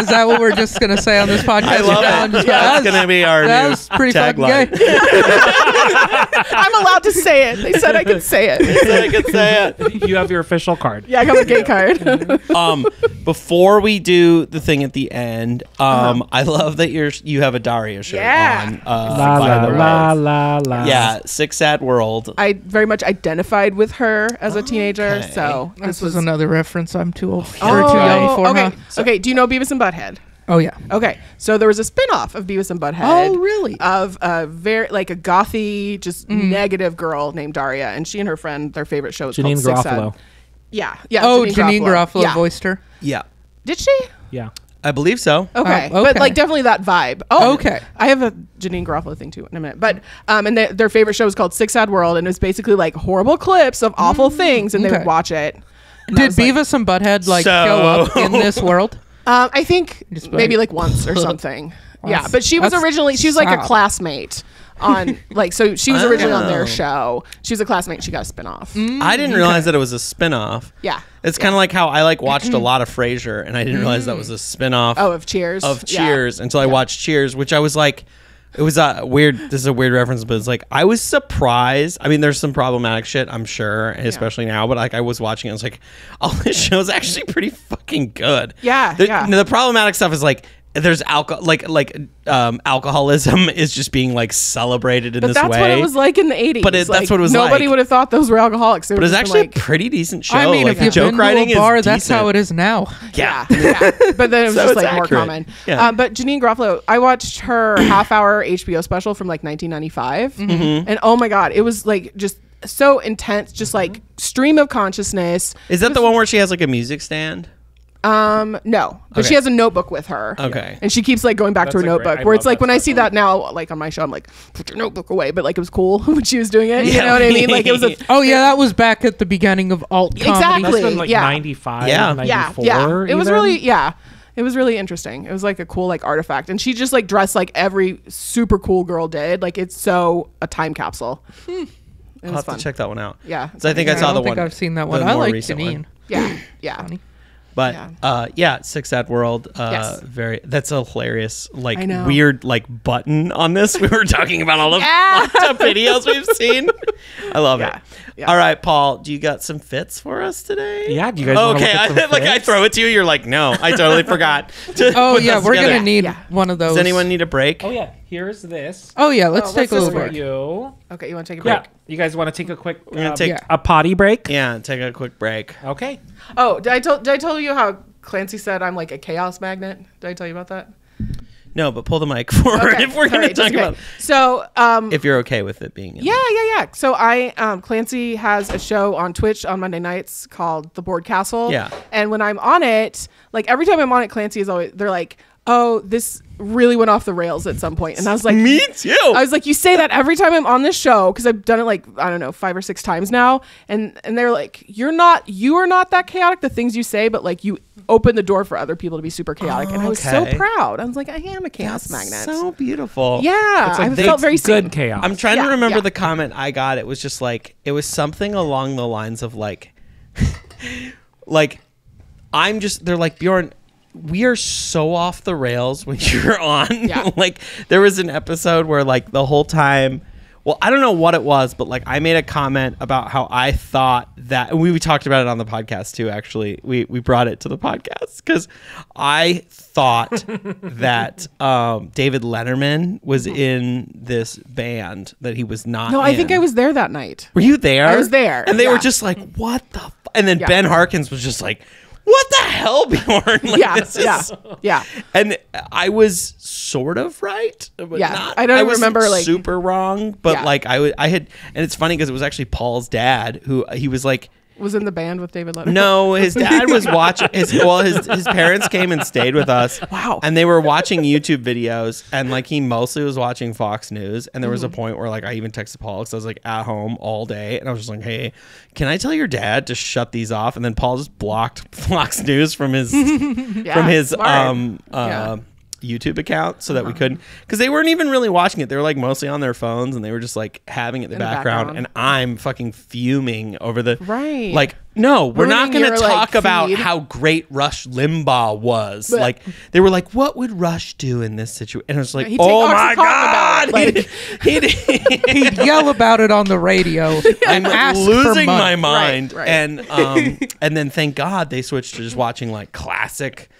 Is that what we're just gonna say on this podcast? I love now? it. Just- Yeah, that's- that's gonna be our new That's pretty fucking gay. tagline. I'm allowed to say it. They said I could say it. I could say it. You have your official card. Yeah, I got a gay card. Um, before we do the thing at the end, um, Uh-huh. I love that you're you have a Daria shirt Yeah. on. Uh, La by la the way. la la la. Yeah, Sick Sad World. I very much identified with her as a teenager, Okay. so This was another reference I'm too old for, or Oh, too young for. okay. huh? Okay. Do you know Beavis and Butthead? Oh yeah. Okay, so there was a spin-off of Beavis and Butthead. Oh really? Of a very like a gothy, just Mm-hmm. negative girl named Daria, and she and her friend, their favorite show is Janine called Sick Sad. Yeah, yeah. oh, Janeane Garofalo Yeah. voiced her. Yeah, Did she? Yeah. I believe so. Okay. Oh, but like definitely that vibe. Oh, Okay. I have a Janeane Garofalo thing too in a minute, but um, and they, their favorite show is called Sick Sad World, and it was basically like horrible clips of awful things, and they would watch it. And Did was like- Beavis and Butthead like So- show up in this world? Um, I think Just maybe like- like once or something. yeah, but she was that's originally she was like a classmate on like so she was oh. originally on Oh. their show. She was a classmate. She got a spin off. Mm, I didn't realize that it was a spin-off. Yeah. It's kind of like how I like watched a mm. lot of Frasier, and I didn't realize that mm. was a spin-off Oh, of Cheers. of Yeah. Cheers until I watched Cheers, which I was like, it was a weird. This is a weird reference, but it's like I was surprised. I mean, there's some problematic shit, I'm sure, especially now. But like, I was watching, it, I was like, all this show is actually pretty fucking good. Yeah, The, yeah. the problematic stuff is like. There's alcohol, like like um, alcoholism is just being like celebrated in But this that's way. That's what it was like in the 80s. But it- that's what it was Nobody like. would have thought those were alcoholics. They but it's actually like, a pretty decent show. I mean, like, if you've joke been writing to a bar, is that's how it is now. yeah, yeah. But then it was So just like more common. Yeah. Um, but Janeane Garofalo, I watched her half hour HBO special from like 1995, Mm-hmm. and oh my god, it was like just so intense, just like stream of consciousness. Is that the one where she has like a music stand? Um, no, but Okay. she has a notebook with her. Okay. And she keeps like going back to her That's a great- notebook. I where it's love like that when I see that now, like on my show, I'm like, put your notebook away. But like it was cool when she was doing it. You Yeah. know what I mean? Like it was a Oh yeah, that was back at the beginning of alt comedy. Exactly. That's been like Yeah. 95, Yeah. 94. yeah, yeah. It was even. really yeah. It was really interesting. It was like a cool like artifact, and she just like dressed like every super cool girl did. Like it's so a time capsule. It I'll was have fun. to check that one out. Yeah. 'Cause I think I Yeah, saw don't the think one. I've seen that the one. I more like recent Janeane. one. Yeah, yeah. Funny. But Yeah. uh, yeah, Sick Sad World. Uh, Yes. Very. That's a hilarious, like weird, like button on this. We were talking about all the Yeah. videos we've seen. I love Yeah. it. Yeah. All right, Paul. Do you got some fits for us today? Yeah, do you guys Okay, I, some like I throw it to you. You're like, no, I totally forgot. to Oh put yeah, we're together. gonna need Yeah. one of those. Does anyone need a break? Oh yeah, here's this Oh yeah, let's Oh, take a little for? for break. you. Okay, you want to take a break? Yeah, you guys want to take a quick We're gonna uh, take. yeah. a potty break? Yeah, take a quick break. Okay. Oh, did I tell did I tell you how Clancy said I'm like a chaos magnet? Did I tell you about that? No, but pull the mic forward if we're gonna talk okay. about. So, um, If you're okay with it being. In Yeah, yeah, yeah. So I um Clancy has a show on Twitch on Monday nights called The Board Castle. Yeah. And when I'm on it, like every time I'm on it, Clancy is always they're like, "Oh, this really went off the rails at some and I was like, Me too. I was like, you say that every time I'm on this show because I've done it like I don't know five or six times now, and and they're like, you're not, you are not that chaotic. The things you say, but like you open the door for other people to be super chaotic, and I was so proud. I was like, I am a chaos magnet. so beautiful. yeah, It's like I felt very good seen. chaos. I'm trying Yeah, to remember yeah. the comment I got. It was just like it was something along the lines of like like I'm just they're like Bjorn we are so off the rails when you're on. Yeah. like there was an episode where like the whole time well, I don't know what it was, but like I made a comment about how I thought that and we, we talked about it on the podcast too actually. We we brought it to the podcast cuz I thought that um, David Letterman was in this band that he was not No, I think. I was there that night. Were you there? I was there, And they were just like, "What the?" F-? And then Yeah. Ben Harkins was just like, "What the hell, Bjorn?" Like, yeah, this is- yeah, yeah. And I was sort of right, but Yeah. not. I don't was remember, like- super wrong, but Yeah. like I I had, and it's funny because it was actually Paul's dad who he was like. Was in the band with David Letterman. No, his dad was watching. His well, his his parents came and stayed with us. Wow. And they were watching YouTube videos, and like he mostly was watching Fox News. And there was a Mm-hmm. point where like I even texted Paul because I was like at home all day, and I was just like, "Hey, can I tell your dad to shut these off?" And then Paul just blocked Fox News from his Yeah, from his smart. um uh. Yeah. Uh-huh. YouTube account so that we couldn't because they weren't even really watching it. They were like mostly on their phones and they were just like having it in the, In the background, background. And I'm fucking fuming over the Right. Like, no, we're not going to your, like, talk about feed. how great Rush Limbaugh was. But- like, they were like, "What would Rush do in this situation?" And I was like, "Oh my Oxycontin about god!" it, He'd, he'd, He'd yell about it on the radio and I'm ask losing money. my mind. right. And um, and then thank God they switched to just watching like classic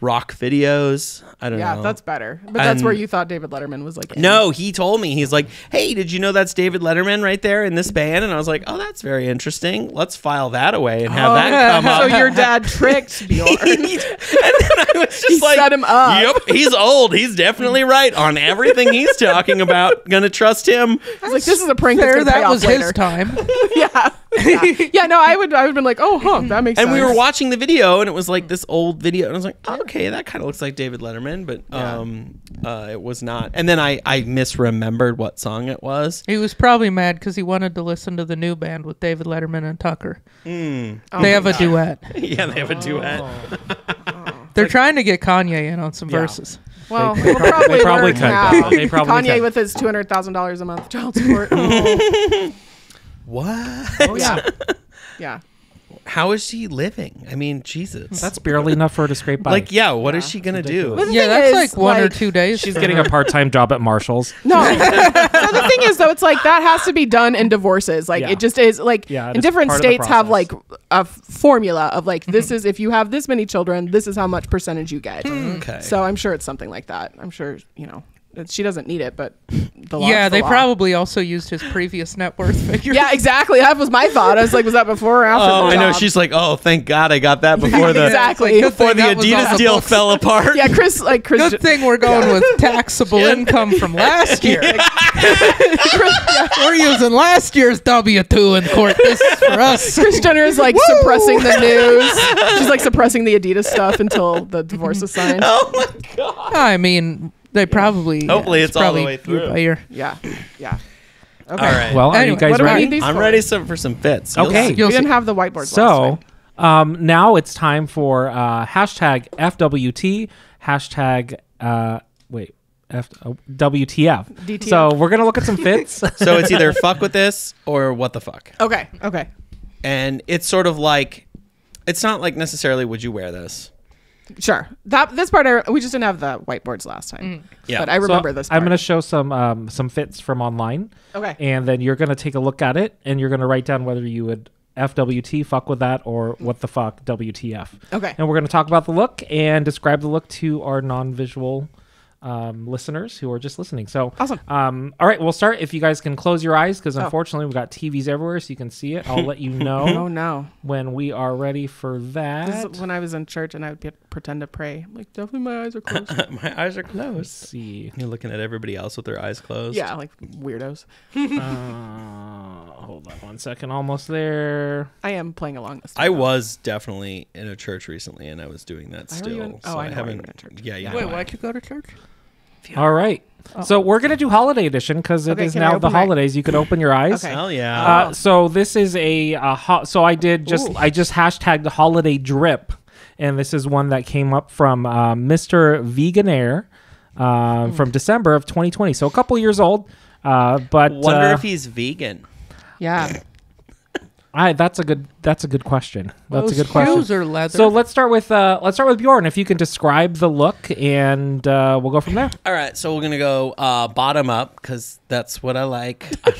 rock videos. I don't Yeah, know. Yeah, that's better. But that's And- where you thought David Letterman was like. in. No, he told me. He's like, "Hey, did you know that's David Letterman right there in this band?" And I was like, "Oh, that's very interesting. Let's file that away and have oh, that come up." So your dad tricked Bjorn. and then I was just He like, set him up. Yep, he's old. He's definitely right on everything he's talking about. Gonna trust him. I was like, this is a prank that's There, that was later. his time. yeah. yeah. Yeah, no, I would I would have been like, oh huh, that makes And sense. we were watching the video, and it was like this old video, and I was like, oh, okay, that kind of looks like David Letterman, but Yeah. um, uh, it was not. And then I I misremembered what song it was. He was probably mad because he wanted to listen to the new band with David Letterman and Tucker. Oh they my have a God. duet. yeah, they have a duet. They're trying to get Kanye in on some Yeah. verses. Well, They it'll probably, they probably work could, now. They probably Kanye could. with his two hundred thousand dollars a month child support. Oh, What? Oh yeah, yeah. How is she living? I mean, Jesus. That's barely enough for her to scrape by. like, yeah. What is she gonna do? But Yeah, that's is, like one or two days. She's getting a part-time job at Marshalls. No. so the thing is, though, it's like that has to be done in divorces. Like Yeah. it just is. Like Yeah, it in is different part of the states have like process. a f- formula of like mm-hmm. this is if you have this many children, this is how much percentage you get. Hmm. Okay. So I'm sure it's something like that. I'm sure you know that she doesn't need it, but the law. yeah, the they law. probably also used his previous net worth figure. Yeah, exactly. That was my thought. I was like, was that before or after? Oh, the I know. She's like, oh, thank God I got that before the Exactly. Good before the that was on Adidas the deal books. fell apart. yeah, Kris. Like Kris. Good thing we're going with taxable income from last year. we're using last year's W two in court. This is for us. Kris Jenner is like suppressing the news. She's like suppressing the Adidas stuff until the divorce is signed. Oh my God. I mean, they probably. Hopefully it's all the probably way year through. by year. Yeah, yeah. Okay. All right. Well, are Anyway, you guys what do we ready? I'm for? ready some, for some fits. You'll Okay. see. You'll we didn't see. have the whiteboard. So um, now it's time for uh, hashtag FWT, hashtag, uh, wait, F- uh, WTF. DTF. So we're going to look at some fits. So it's either fuck with this or what the fuck. Okay. Okay. And it's sort of like, it's not like necessarily would you wear this. Sure. That this part I, we just didn't have the whiteboards last time. Yeah. But I So remember this. Part. I'm going to show some um, some fits from online. Okay. And then you're going to take a look at it and you're going to write down whether you would FWT, fuck with that, or what the fuck, WTF. Okay. And we're going to talk about the look and describe the look to our non visual um, listeners who are just listening. So, Awesome. Um, all right, we'll start. If you guys can close your eyes, because Oh. unfortunately we've got TVs everywhere, so you can see it. I'll let you Oh know no. when we are ready for that. This that. is when I was in church and I would get, pretend to pray. I'm like definitely my eyes are closed. My eyes are Let's closed. see. You're looking at everybody else with their eyes closed. yeah, like weirdos. Uh, hold on one second. Almost there. I am playing along this. I time. was definitely in a church recently, and I was doing that Why still. you in- oh, so I I, know why you haven't. were in church. Yeah, you Yeah. Wait, why. why'd you go to church? All right. So we're gonna do holiday edition because it Okay, is now the open my- holidays. You can open your eyes. Okay. Hell yeah. Uh, so this is a uh, ho- so I did just Ooh. I just hashtagged the holiday drip, and this is one that came up from uh, Mr. Veganaire uh, from December of 2020. So a couple years old, uh, but Wonder uh, if he's vegan. Yeah. I that's a good that's a good question. That's Those a good question. shoes are leather. So let's start with uh, let's start with Bjorn. If you can describe the look, and uh, we'll go from there. All right, so we're gonna go uh, bottom up because that's what I like.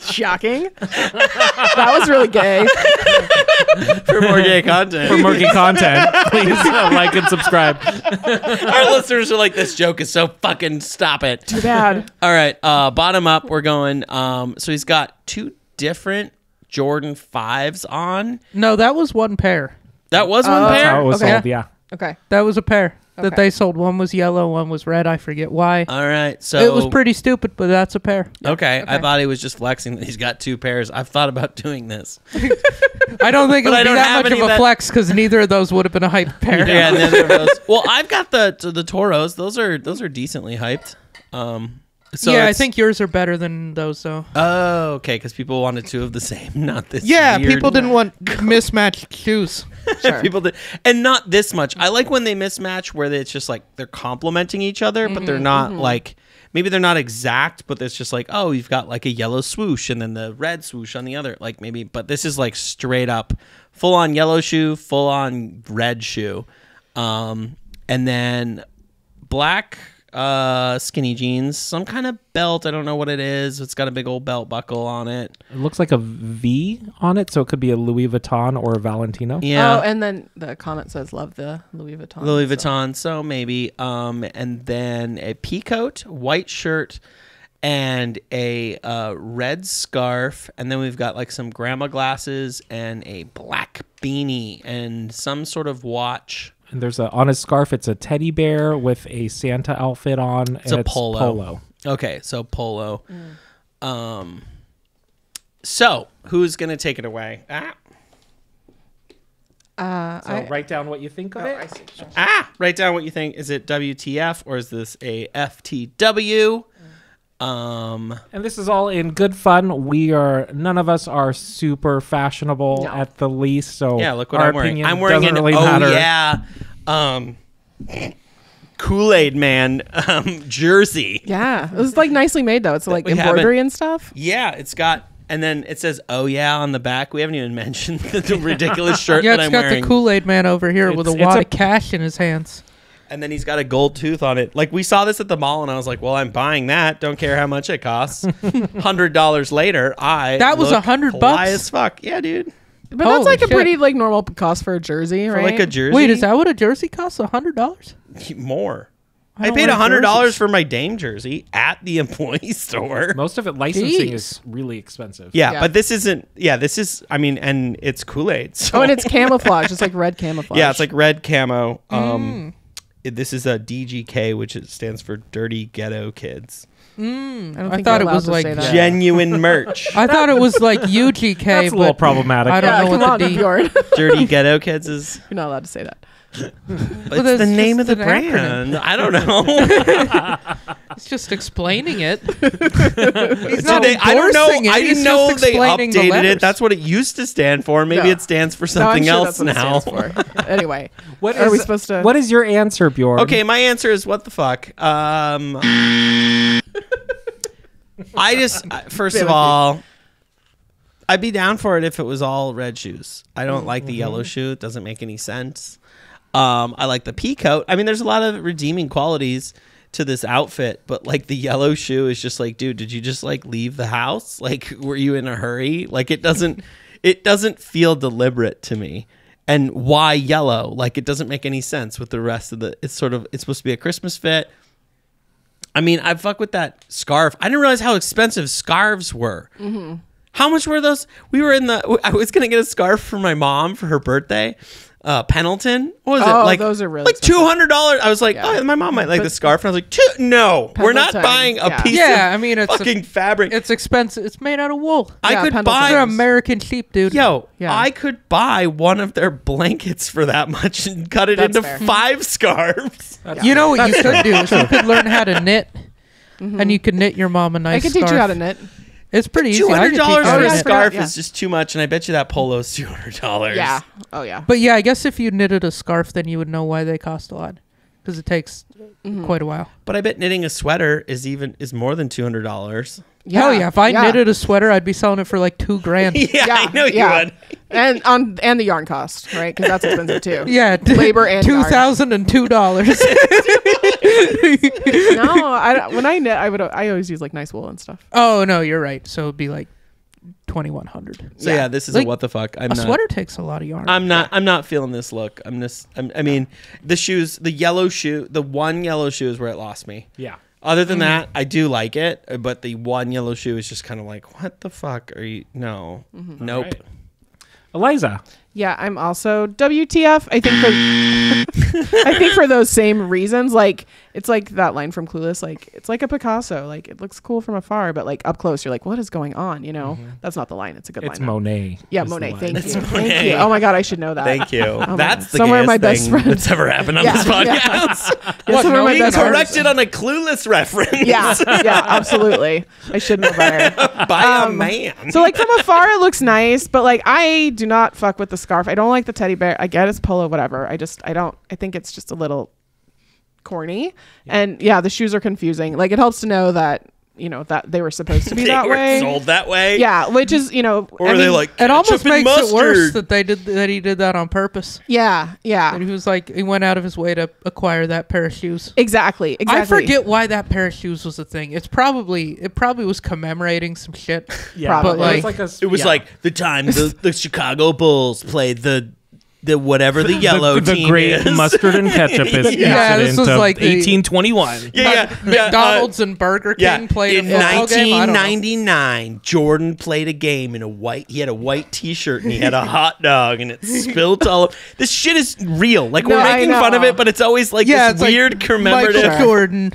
Shocking. that was really gay. For more gay content, For more geek content, please uh, like and subscribe. our listeners are like, "This joke is so fucking stop it." Too bad. All right, uh, bottom up, we're going. Um, so he's got two different Jordan fives on. no, that was one pair. That was one Oh. That's how pair. it was Okay. sold. Yeah. Okay. That was a pair that Okay. they sold. One was yellow, one was red. I forget why. All right, so it was pretty stupid, but that's a pair. Okay, I Okay. thought he was just flexing that he's got two pairs. I've thought about doing this. I don't think it But would be don't that have much of a that- flex because neither of those would have been a hype pair. Yeah, neither of those. Well, I've got the the Toros. Those are those are decently hyped. Um, so yeah, I think yours are better than those though. Oh, okay, because people wanted two of the same, not this. Yeah, weird- people didn't want mismatched shoes. Sure. people did, and not this much. I like when they mismatch where it's just like they're complementing each other, but Mm-hmm, they're not like maybe they're not exact, but it's just like oh, you've got like a yellow swoosh and then the red swoosh on the other, like maybe. But this is like straight up, full on yellow shoe, full on red shoe, um, and then black uh skinny jeans some kind of belt i don't know what it is it's got a big old belt buckle on it It looks like a V on it, so it could be a Louis Vuitton or a Valentino. yeah Oh, and then the comment says, "Love the Louis Vuitton." Louis so- Vuitton, so maybe. Um, and then a pea coat, white shirt, and a uh, red scarf. And then we've got like some grandma glasses and a black beanie and some sort of watch. And there's a on his scarf. It's a teddy bear with a Santa outfit on. It's and a polo. polo. Okay, so polo. Um, so who's gonna take it away? Ah, Uh, So I, write down what you think of oh, it. I see. ah, write down what you think. Is it WTF or is this a FTW? Um. And this is all in good fun. We are none of us are super fashionable No. at the least. So Yeah, look what our I'm wearing. I'm wearing an really oh matter. yeah, um, Kool Aid Man um, jersey. Yeah, it was like nicely made though. It's like embroidery and stuff. Yeah, it's got, and then it says "Oh yeah" on the back. We haven't even mentioned the ridiculous shirt Yeah, that it's I'm got wearing. the Kool Aid Man over here with a It's- it's wad a- of cash in his hands. And then he's got a gold tooth on it. Like we saw this at the mall, and I was like, "Well, I'm buying that. Don't care how much it costs." Hundred dollars later, I That was look $100 bucks? as fuck. Yeah, dude. But that's Holy like a pretty like normal cost for a jersey, For right? like a jersey. Wait, is that what a jersey costs? A hundred dollars? more? I I, paid wear hundred dollars for my Dame jersey at the employee store. Most of it licensing Jeez. is really expensive. Yeah, Yeah. but this isn't. Yeah, this is. I mean, and it's Kool Aid. So. Oh, and it's camouflage. It's like red camouflage. yeah, it's like red camo. Mm. Um, it- this is a DGK, which stands for Dirty Ghetto Kids. Mm. I, don't I thought it was like. Genuine merch. I thought it was like UGK, That's a but little problematic. I don't Yeah, know what the D. Bjorn. Dirty Ghetto Kids is. You're not allowed to say that. It's it's the name of the an acronym. brand. I don't know. It's just explaining it. He's not they- I don't know. it, I he's didn't know they explaining the updated it. That's what it used to stand for. Maybe No. it stands for No, I'm something sure else that's what it now. for. Anyway, What Are is- we supposed to- What is your answer, Bjorn? Okay, my answer is what the fuck. Um, I just I- first of all, I'd be down for it if it was all red shoes. I don't Mm-hmm. like the yellow shoe; it doesn't make any sense. Um, I like the pea coat. I mean, there's a lot of redeeming qualities to this outfit, but like the yellow shoe is just like, dude, did you just like leave the house? Like, were you in a hurry? Like, it doesn't, it doesn't feel deliberate to me. And why yellow? Like, it doesn't make any sense with the rest of the. It's sort of, it's supposed to be a Christmas fit. I mean, I fuck with that scarf. I didn't realize how expensive scarves were. How much were those? We were in the. I was gonna get a scarf for my mom for her birthday, uh, Pendleton. What was it Oh, like? those are really like two hundred dollars. I was like, Yeah. oh, my mom might like But- the scarf, and I was like, two, no, we're not buying a yeah. piece Yeah, I of mean, it's a- fucking fabric. It's expensive. It's made out of wool. I Yeah, could Pendleton. buy They're American sheep, dude. Yo, Yeah. I could buy one of their blankets for that much and cut it That's into fair. five scarves. You know what you could do is you could learn how to knit, and you could knit your mom a nice. I can teach you how to knit. It's pretty easy. Two I hundred could teach dollars for a yeah, I knit. forgot, scarf yeah. is just too much, and I bet you that polo's two hundred dollars. Yeah. Oh yeah. But yeah, I guess if you knitted a scarf, then you would know why they cost a lot, because it takes Mm-hmm. quite a while. but I bet knitting a sweater is even is more than two hundred dollars. Yeah. Hell yeah! If I yeah. knitted a sweater, I'd be selling it for like two grand. yeah, I know you would. and on and the yarn cost, right? Because that's expensive too. Yeah, Labor and two yarn. thousand and two dollars. no, I when I knit, I would I always use like nice wool and stuff. oh no, you're right. So it'd be like twenty one hundred. So yeah, this is Like, a what the fuck. I'm A not, sweater takes a lot of yarn. I'm not. I'm not feeling this look. I'm just. I'm, I mean, the shoes, the yellow shoe, the one yellow shoe is where it lost me. Yeah. Other Mm. than that, I do like it, uh, but the one yellow shoe is just kind of like, what the fuck are you? No, Mm-hmm. nope. Right. Eliza. Yeah, I'm also WTF. I think for I think for those same reasons, like it's like that line from Clueless, like it's like a Picasso. Like it looks cool from afar, but like up close, you're like, what is going on? You know, that's not the line. It's a good line. It's line. Monet. yeah, Monet. Thank It's you. Monet. Thank you. Oh my god, I should know that. Thank you. my That's the Somewhere my best thing friend- that's ever happened on Yeah, this podcast. Yeah, my Being corrected on a clueless reference Yeah, yeah, absolutely. I should know better. by a Um, man. So like from afar it looks nice, but like I do not fuck with the scarf. I don't like the teddy bear. I get his polo, whatever. I just I don't I think it's just a little corny. And yeah, the shoes are confusing. Like it helps to know that, you know, that they were supposed to be that way. sold that way. Yeah, which is, you know, Or I were they mean, like it almost ketchup and makes it worse that they did that he did that on purpose. Yeah, yeah. And he was like, he went out of his way to acquire that pair of shoes. Exactly. Exactly. I forget why that pair of shoes was a thing. It's probably it probably was commemorating some shit. Yeah, Probably. But it was like, like a, It was yeah. like the time the, the Chicago Bulls played the the whatever the yellow the, the team great is. mustard and ketchup is Yeah, this was like the- 1821. yeah, yeah, yeah, uh, McDonald's and Burger King Yeah, played in a football game. I don't know. 1999, Jordan played a game in a white. He had a white T-shirt and he had a hot dog, and it spilled all. Over. This shit is real. Like No, we're I making fun of it, but it's always like Yeah, this it's like weird commemorative. Michael Jordan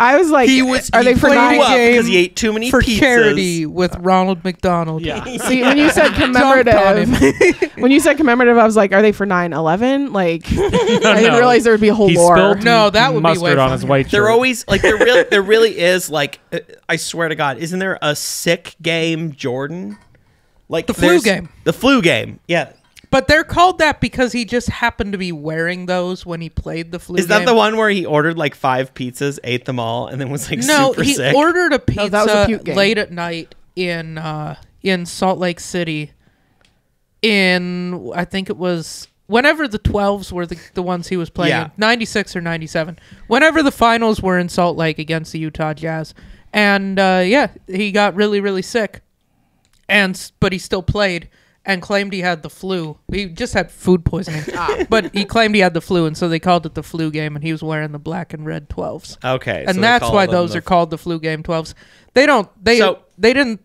I was like he was. are he they for blew up game because he ate too many for pizzas. charity with Ronald McDonald. Yeah. See, when you said Dumped on commemorative, when you said commemorative, I was like, are they for 9/11? Like, I didn't No. realize there would be a whole He lore. No, that would be mustard way on his white shirt. There always like there really there really is like uh, I swear to God, isn't there a sick game Jordan? Like The flu game. The flu game. Yeah. But they're called that because he just happened to be wearing those when he played the flu game. Is that game. the one where he ordered like five pizzas, ate them all, and then was like No, super he sick? ordered a pizza No, that was a late at night in uh, in Salt Lake City. In I think it was whenever the 12s were the, the ones he was playing, Yeah. 96 or 97. Whenever the finals were in Salt Lake against the Utah Jazz, and uh, yeah, he got really really sick, and but he still played. And claimed he had the flu. He just had food poisoning, but he claimed he had the flu, and so they called it the flu game. And he was wearing the black and red twelves okay, and so that's why those are called the flu game 12s they don't they So- they didn't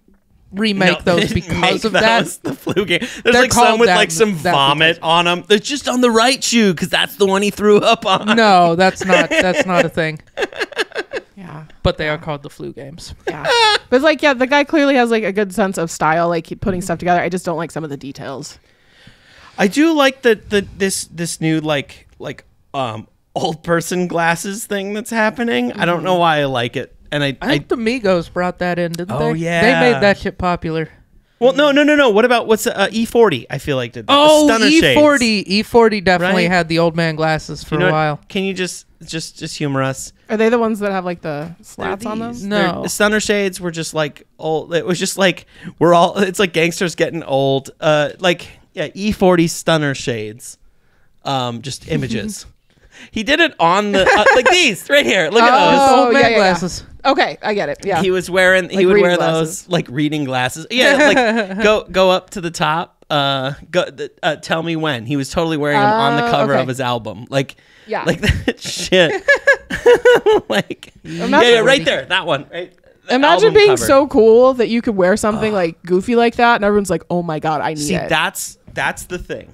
remake No, those because make of that those The flu game. There's They're like some with that- like some vomit because- on them. They're just on the right shoe because that's the one he threw up on. no that's not that's not a thing Yeah, but they are called the flu games yeah. but it's like, yeah, the guy clearly has like a good sense of style, like he- putting stuff together. I just don't like some of the details. I do like the the this this new like like um old person glasses thing that's happening. I don't know why I like it, and I, i I think the migos brought that in didn't Oh, they yeah. they made that shit popular well no no no no. What about what's uh, E40? I feel like did that. The oh e40 e40 definitely Right? had the old man glasses for You know a what? while Can you just just just humor us? Are they the ones that have like the slats on them? No. they're- the Stunner Shades were just like old. It was just like we're all. It's like gangsters getting old. Uh, like yeah, E40 Stunner Shades. Um, just images. he did it on the uh, like these right here. Look at Oh, those. Old man yeah, yeah, yeah. Glasses Okay, I get it. Yeah. He was wearing. He would wear reading those like reading glasses. Yeah, like go go up to the top. Uh, go. Uh, tell me when. He was totally wearing them on the Oh, cover okay. of his album. Like Yeah. like that shit. like yeah, Imagine- yeah, right there. That one. Right. The Imagine being cover. so cool that you could wear something like goofy like that, and everyone's like, "Oh my god, I need See, it." that's that's the thing.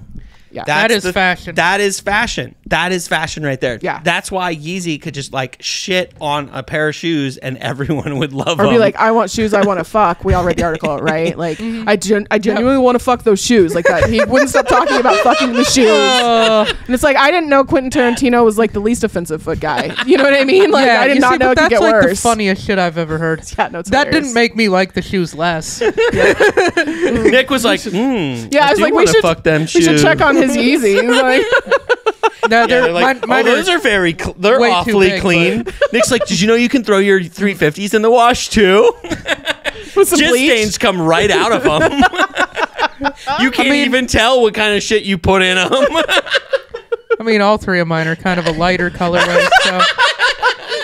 Yeah. That That's is fashion. That is fashion. That is fashion right there. Yeah. That's why Yeezy could just like shit on a pair of shoes and everyone would love or them. be like, I want shoes I want to fuck. We all read the article, right? Like, Mm-hmm. I, gen- I genuinely want to fuck those shoes. Like that. He wouldn't stop talking about fucking the shoes. Uh, And it's like, I didn't know Quentin Tarantino was like the least offensive foot guy. You know what I mean? Like, yeah, I did not see, know it could that's get like worse. the funniest shit I've ever heard. Yeah, no, it's that didn't make me like the shoes less. Nick was like, mm, Yeah, I was do like, we wanna should fuck them We shoes. should check on his Yeezy. He was like, no, they're, they're like, mine, mine oh, those are very, cl- they're awfully big, clean. Nick's like, did you know you can throw your 350s in the wash too? with some Jizz bleach. stains come right out of them. you can't mean- even tell what kind of shit you put in them. I mean, all three of mine are kind of a lighter colorway. So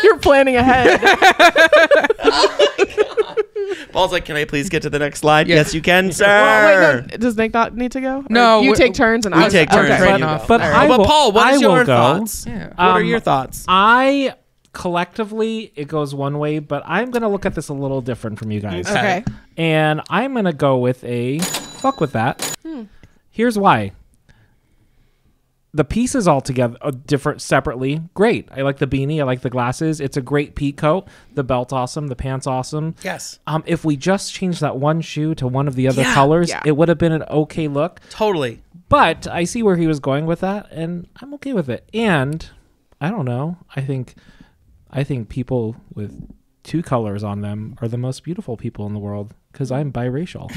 You're planning ahead. Paul's like, can I please get to the next slide? Yeah. Yes, you can, sir. well, wait, no, does Nick not need to go? Or No, you we- take turns and we I take turns. Okay. right But- you go. but All I Oh, but will- Paul, what I is will your go. thoughts? yeah. What are Um, your thoughts? I collectively it goes one way, but I'm gonna look at this a little different from you guys. Okay. And I'm gonna go with a fuck with that. Here's why. The pieces all together uh, different separately. Great. I like the beanie. I like the glasses. It's a great peak coat. The belt awesome. The pants awesome. yes, Um, if we just changed that one shoe to one of the other Yeah. colors, Yeah. it would have been an okay look. totally. But I see where he was going with that, and I'm okay with it. And I don't know. I think, I think people with two colors on them are the most beautiful people in the world because I'm biracial.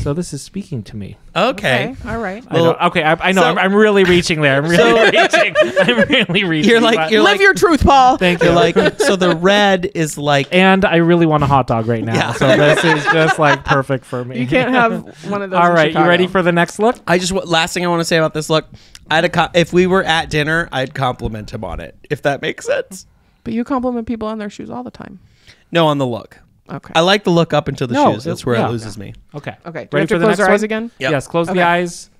so this is speaking to me. Okay. Okay. All right. I know, okay, I, I know. so- I'm, I'm really reaching there. I'm really reaching. I'm really reaching. You're like- you're Live your truth, Paul. Thank You're like, so the red is like, and I really want a hot dog right now. Yeah. So this is just like perfect for me. You can't have one of those. All right. in you ready for the next look? I just, last thing I want to say about this look, I'd a if we were at dinner, I'd compliment him on it, if that makes sense. But you compliment people on their shoes all the time. No, on the look. Okay. I like the look up into the No, shoes. That's it- where yeah. it loses me. Okay. okay. Do we Ready have to for the close next our one? eyes again? Yep. Yes, close Okay. the eyes.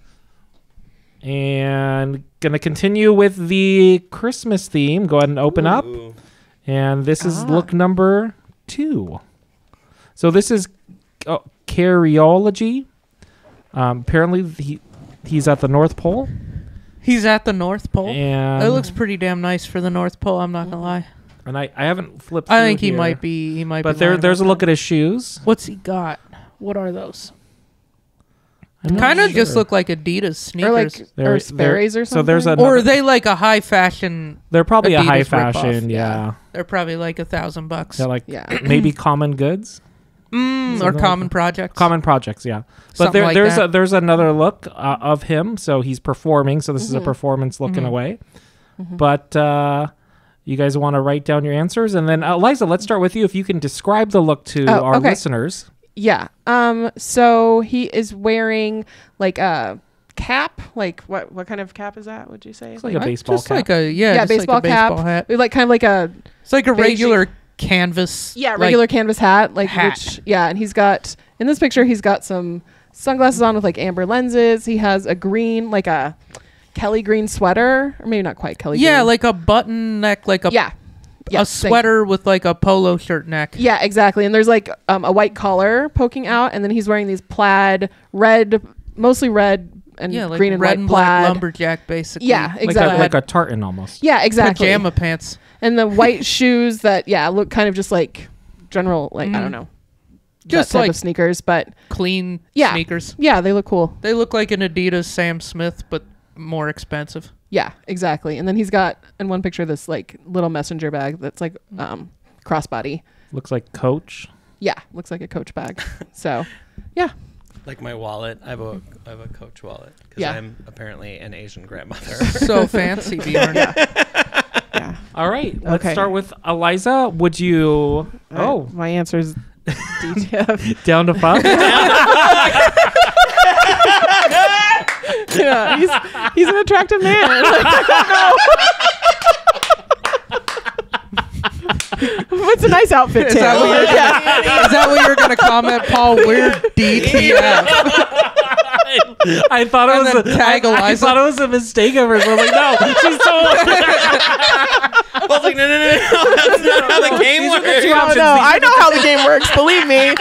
And gonna continue with the Christmas theme. Go ahead and open up. And this is Ah. look number two. So this is oh, Carryology. Um, apparently he, he's at the North Pole. He's at the North Pole. And it looks pretty damn nice for the North Pole. I'm not gonna lie. And I, I haven't flipped I think he here, might be. He might. Be. But be there there's a look that. at his shoes. What's he got? What are those? Kind of just look like Adidas sneakers. Or like They're- or Sperry's or they're- something. so there's a- or are they like a high fashion? They're probably a Adidas high ripoff. fashion, Yeah. yeah. They're probably like a thousand bucks. They're like Yeah. maybe common goods. Mm, or Something like common projects. Common projects, yeah. But Something there, like there's that. a, there's another look uh, of him. So he's performing. So this is a Mhm. performance look in a Mhm. way. Mhm. But uh, you guys want to write down your answers, and then uh, Eliza, let's start with you. If you can describe the look to Oh, our okay. listeners. Yeah. Um. So he is wearing like a cap. Like what? What kind of cap is that? Would you say? It's like a I- baseball just cap. like a yeah, Yeah, just like a baseball cap. baseball hat. like kind of like a It's like a beigey- regular canvas. yeah like- regular canvas hat. Like hat. which yeah, and he's got in this picture he's got some sunglasses on with like amber lenses. He has a green like a Kelly green sweater, or maybe not quite Kelly. yeah, green. like a button neck, like a yeah. Yeah, a sweater with like a polo shirt neck. Yeah, exactly. And there's like um, a white collar poking out, and then he's wearing these plaid, red, mostly red and Yeah, like green and red white and black plaid. lumberjack, basically. Yeah, Like exactly. a, like a tartan almost. yeah, exactly. Pajama pants. And the white shoes that yeah look kind of just like general like I Mhm. don't know, Just type like of sneakers, but clean Yeah. sneakers. yeah, they look cool. They look like an Adidas Stan Smith, but more expensive. Yeah, exactly. And then he's got in one picture this like little messenger bag that's like um crossbody. Looks like Coach. Yeah, looks like a Coach bag. so yeah. Like my wallet. I have a I have a Coach wallet because Yeah. I'm apparently an Asian grandmother. So fancy, Bjorn. yeah. All right, let's Okay. start with Eliza. Would you? Uh, Oh, my answer is DTF. down to five. yeah, he's he's an attractive man. It's a nice outfit Is too. that what you're gonna, is that what you're gonna comment, Paul? We're DTF. I thought it was a, tag I, I thought it was a mistake of hers. I was like, no, she's totally. I was like, no, no, no, no, that's not how the game These are the two No, no, I know how the game works. Believe me.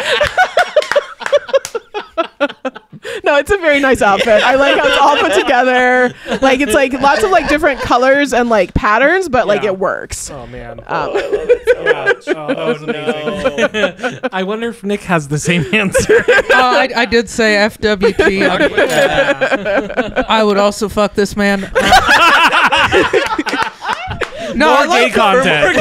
no, it's a very nice outfit. I like how it's all put together. Like it's like lots of like different colors and like patterns, but like Yeah. it works. Oh man. Um, Yeah. Oh, that was amazing. I wonder if Nick has the same answer. Uh, I, I did say FWT. I, I would also fuck this man. No, More I gay like content.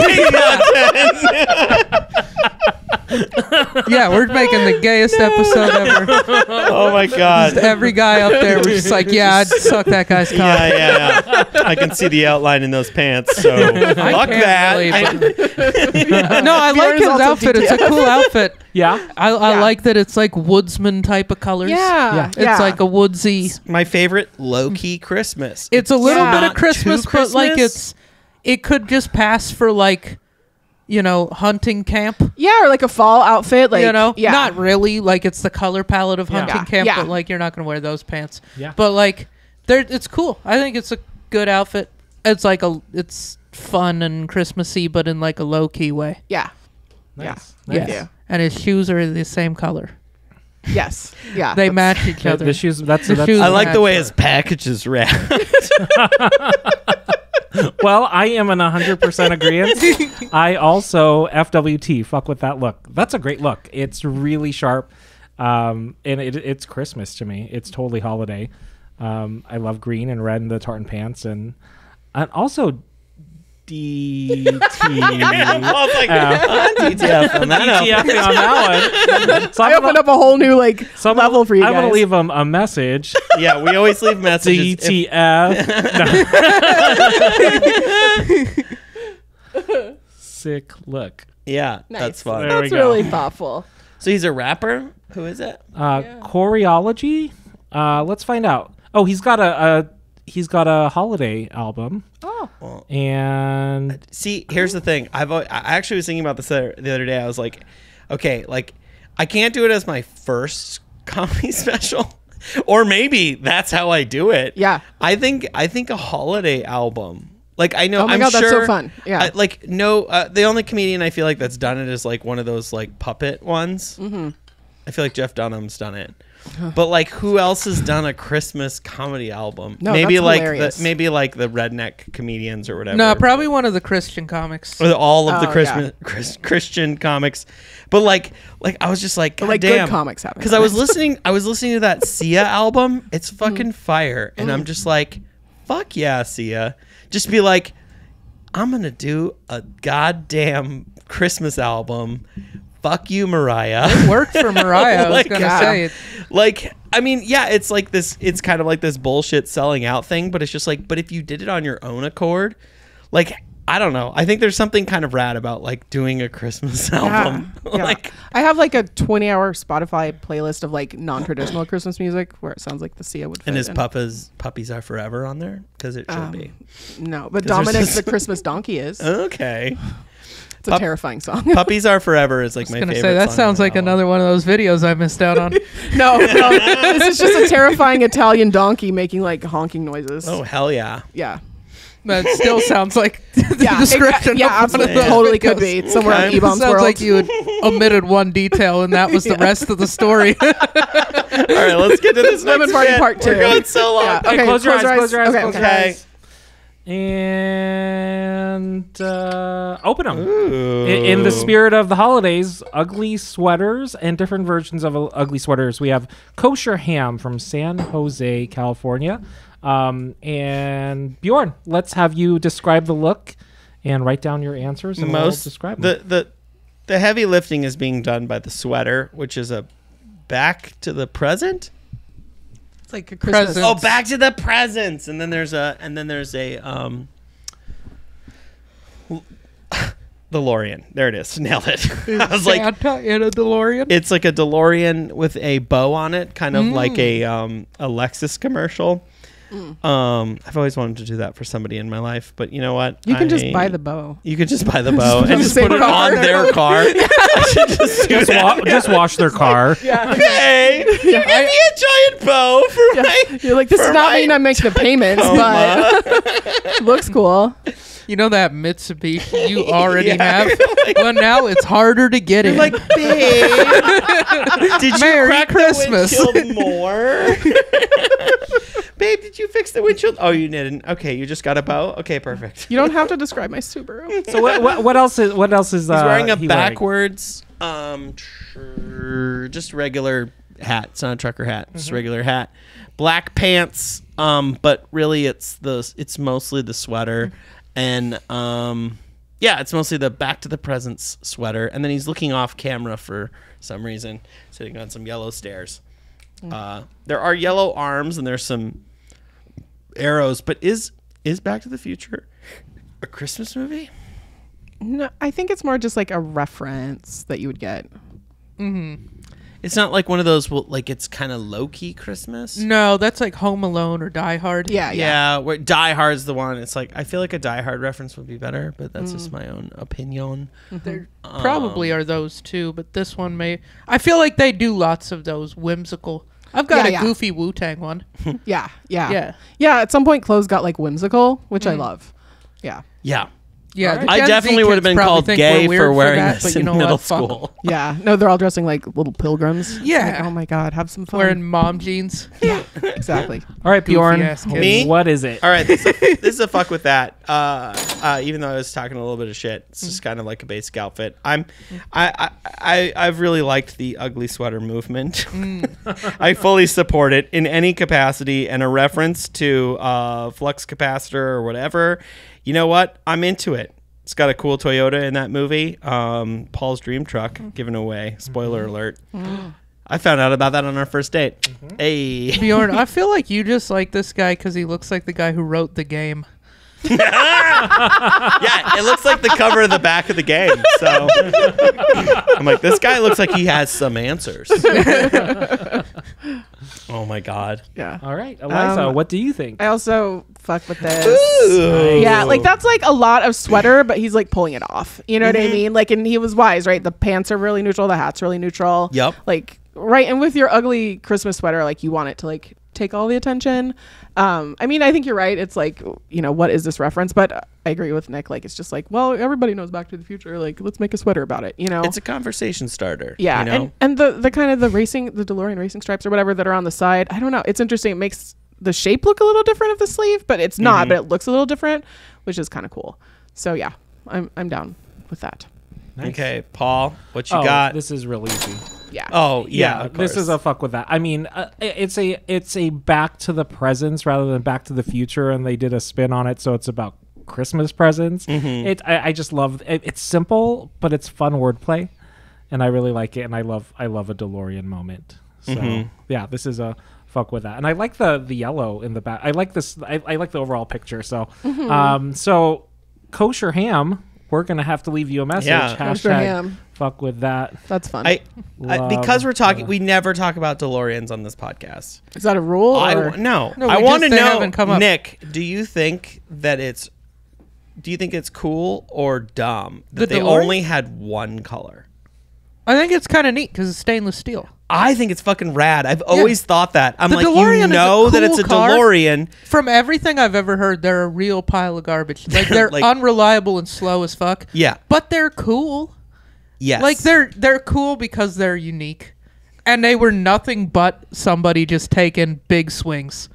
Yeah, we're making the gayest episode ever. oh my god. Every guy up there was just like, yeah, I'd suck that guy's cock. Yeah, yeah, yeah. I can see the outline in those pants. So fuck can't that. really, I- No, I Bjorn like is his also outfit. It's a cool outfit. Yeah. I, I Yeah. like that it's like woodsman type of colors. yeah, Yeah. It's yeah. like a woodsy. my favorite low key Christmas. It's a little Yeah. bit Not of Christmas, too but like Christmas. it's it could just pass for like you know hunting camp. yeah, or like a fall outfit. Like you know, yeah, not really. Like it's the color palette of hunting Yeah. camp, Yeah. but like you're not gonna wear those pants. Yeah. But like, they're it's cool. I think it's a good outfit. It's like a it's fun and Christmassy, but in like a low key way. yeah, Nice. Thank Yes. you. And his shoes are the same color. yes, yeah. They match each other. the shoes. That's, The that's shoes I like the way match. his package is wrapped. Well, I am in 100% agreement. I also FWT, fuck with that look. That's a great look. It's really sharp. Um, and it, it's Christmas to me. It's totally holiday. Um, I love green and red and the tartan pants and and also DT. I was like, Uh, DTF on that DTF on that one. So I opened up a whole new like so level gonna- for you I'm guys. gonna leave them a message. Yeah, we always leave messages. If- DTF. No. Sick look. yeah, Nice. that's fun. There That's really thoughtful. So he's a rapper. Who is it? Uh, Choreology. Uh, let's find out. Oh, he's got a, a he's got a holiday album, Oh, Well, and See, here's the thing. I've I actually was thinking about this the the other day. I was like, okay, like I can't do it as my first comedy special, or maybe that's how I do it. Yeah. I think I think a holiday album. Like I know. Oh my I'm God, that's so sure- fun. Yeah. I- like no, uh, the only comedian I feel like that's done it is like one of those like puppet ones. Mm-hmm. I feel like Jeff Dunham's done it. But like, who else has done a Christmas comedy album? No, maybe that's like hilarious. the maybe like the redneck comedians or whatever. no, probably one of the Christian comics. With all of the Oh, Christmas Chris, Christian comics, but like like I was just like, God like, good damn. comics have it. because I was listening I was listening to that Sia album. It's Mm. fucking fire, and I'm just like, fuck yeah, Sia. Just be like, I'm gonna do a goddamn Christmas album. Fuck you, Mariah. It worked for Mariah. I was Like, gonna yeah. say it. like I mean, yeah, it's like this. It's kind of like this bullshit selling out thing, but it's just like, but if you did it on your own accord, like I don't know. I think there's something kind of rad about like doing a Christmas album. Yeah. like I have like a 20 hour Spotify playlist of like non traditional Christmas music where it sounds like the Sia would fit. and his in. puppies puppies are forever on there because it should Um, be. No, but Dominic the Christmas donkey is. Okay, It's a pup- terrifying song. puppies are forever is like I my was gonna favorite. say that song sounds on like album. another one of those videos I missed out on. no, no. This is just a terrifying Italian donkey making like honking noises. Oh hell yeah! Yeah. But it still sounds like the Yeah, description. it- yeah, of one of those Totally could be. It's somewhere Okay. on eBaum's sounds world. like you had omitted one detail, and that was the Yeah. rest of the story. All right, let's get to this Lemon next Party bit. Part We're Two. going so long. Yeah, Okay, okay, close your eyes, close your eyes, Okay, close okay. your Okay. eyes. And uh, open them. Ooh. In, the spirit of the holidays, ugly sweaters and different versions of uh, ugly sweaters. We have kosher ham from San Jose, California. Um, and Bjorn, let's have you describe the look and write down your answers and we'll most describe them. the the the heavy lifting is being done by the sweater, which is a back to the present. It's like a Christmas. Present. Oh, back to the presents, and then there's a and then there's a um. The DeLorean. There it is. Nailed it. I was like, Santa in a DeLorean. it's like a DeLorean with a bow on it, kind of like a um a Lexus commercial. Um, I've always wanted to do that for somebody in my life, but you know what? You can just buy the bow. You could just buy the bow put and just put it car. on their car. Just just, that. wa- just wash their car. Yeah. Hey, you give me a giant bow for my. You're like, this is not my mean I'm making the payments, but looks cool. You know that Mitsubishi you already Yeah. have? well, now it's harder to get in. Like, babe, did you Merry crack Christmas. the windshield more? babe, did you fix the windshield? Oh, you didn't. Okay, you just got a bow. Okay, perfect. You don't have to describe my Subaru. So what, what what else is what else is uh, He's wearing a he backwards, um, tr- just regular hat. It's not a trucker hat, just regular hat. Black pants, um, but really it's the it's mostly the sweater, and um, yeah, it's mostly the back to the presents sweater. And then he's looking off camera for some reason, sitting on some yellow stairs. Uh, there are yellow arms and there's some arrows, but is is Back to the Future a Christmas movie? No, I think it's more just like a reference that you would get. It's not like one of those well, like it's kind of low key Christmas. no, that's like Home Alone or Die Hard. Yeah, yeah. Yeah, where Die Hard's the one. It's like I feel like a Die Hard reference would be better, but that's just mm. my own opinion. Mm-hmm. There um, probably are those too, but this one may. I feel like they do lots of those whimsical. I've got Yeah, a yeah. goofy Wu Tang one. Yeah, yeah, Yeah. yeah. At some point, clothes got like whimsical, which I mm. love. Yeah, Yeah, Yeah, Alright. the I definitely would have been called think gay we're weird for wearing that, this but you in know middle what? School. yeah. No, they're all dressing like little pilgrims. Yeah. Like, oh my god, have some fun. Wearing mom jeans. yeah, exactly. All right, Bjorn. Me? What is it? All right, this, this is a fuck with that. Uh, uh, even though I was talking a little bit of shit, it's just kind of like a basic outfit. I'm, I, I, I, I've really liked the ugly sweater movement. I fully support it in any capacity, and a reference to uh, flux capacitor or whatever. You know what? I'm into it. It's got a cool Toyota in that movie. Um, Paul's dream truck given away. Spoiler alert. I found out about that on our first date. Hey. Bjorn, I feel like you just like this guy because he looks like the guy who wrote the game. yeah, it looks like the cover of the back of the game. So I'm like, this guy looks like he has some answers. oh my god. Yeah. All right, Eliza. Um, what do you think? I also fuck with this. Yeah, like that's like a lot of sweater, but he's like pulling it off. You know what I mean? Like, and he was wise, right? The pants are really neutral, the hat's really neutral. Yep. Like, right, and with your ugly Christmas sweater, like you want it to like take all the attention. Um, I mean, I think you're right. It's like, you know, what is this reference? But I agree with Nick. Like, it's just like, well, everybody knows Back to the Future. Like, let's make a sweater about it. You know? It's a conversation starter. Yeah, You know? and and the the kind of the racing, the DeLorean racing stripes or whatever that are on the side. I don't know. It's interesting. It makes the shape look a little different of the sleeve, but it's Mm-hmm. not. But it looks a little different, which is kind of cool. So yeah, I'm I'm down with that. Nice. Okay, Paul, what you oh, got? this is real easy. Yeah. oh yeah, of this is a fuck with that. I mean, uh, it's a it's a back to the presents rather than back to the future, and they did a spin on it, so it's about Christmas presents. Mm-hmm. It I, I just love it, it's simple, but it's fun wordplay, and I really like it. And I love I love a DeLorean moment. So Mm-hmm. yeah, this is a fuck with that. And I like the the yellow in the back. I like this. I, I like the overall picture. So Mm-hmm. um so kosher ham. We're gonna have to leave you a message. Yeah. Kosher Hashtag ham. fuck with that. That's fun. I, I because we're talking, we never talk about DeLoreans on this podcast. is that a rule? I or- no, No, I want to know, come up. Nick. Do you think that it's? Do you think it's cool or dumb that The they DeLorean? only had one color? I think it's kind of neat because it's stainless steel. I think it's fucking rad. I've always thought that. I'm The like, DeLorean you know that it's a cool car. DeLorean. From everything I've ever heard, they're a real pile of garbage. Like they're Like- unreliable and slow as fuck. Yeah. But they're cool. Yes. Like they're they're cool because they're unique. And they were nothing but somebody just taking big swings.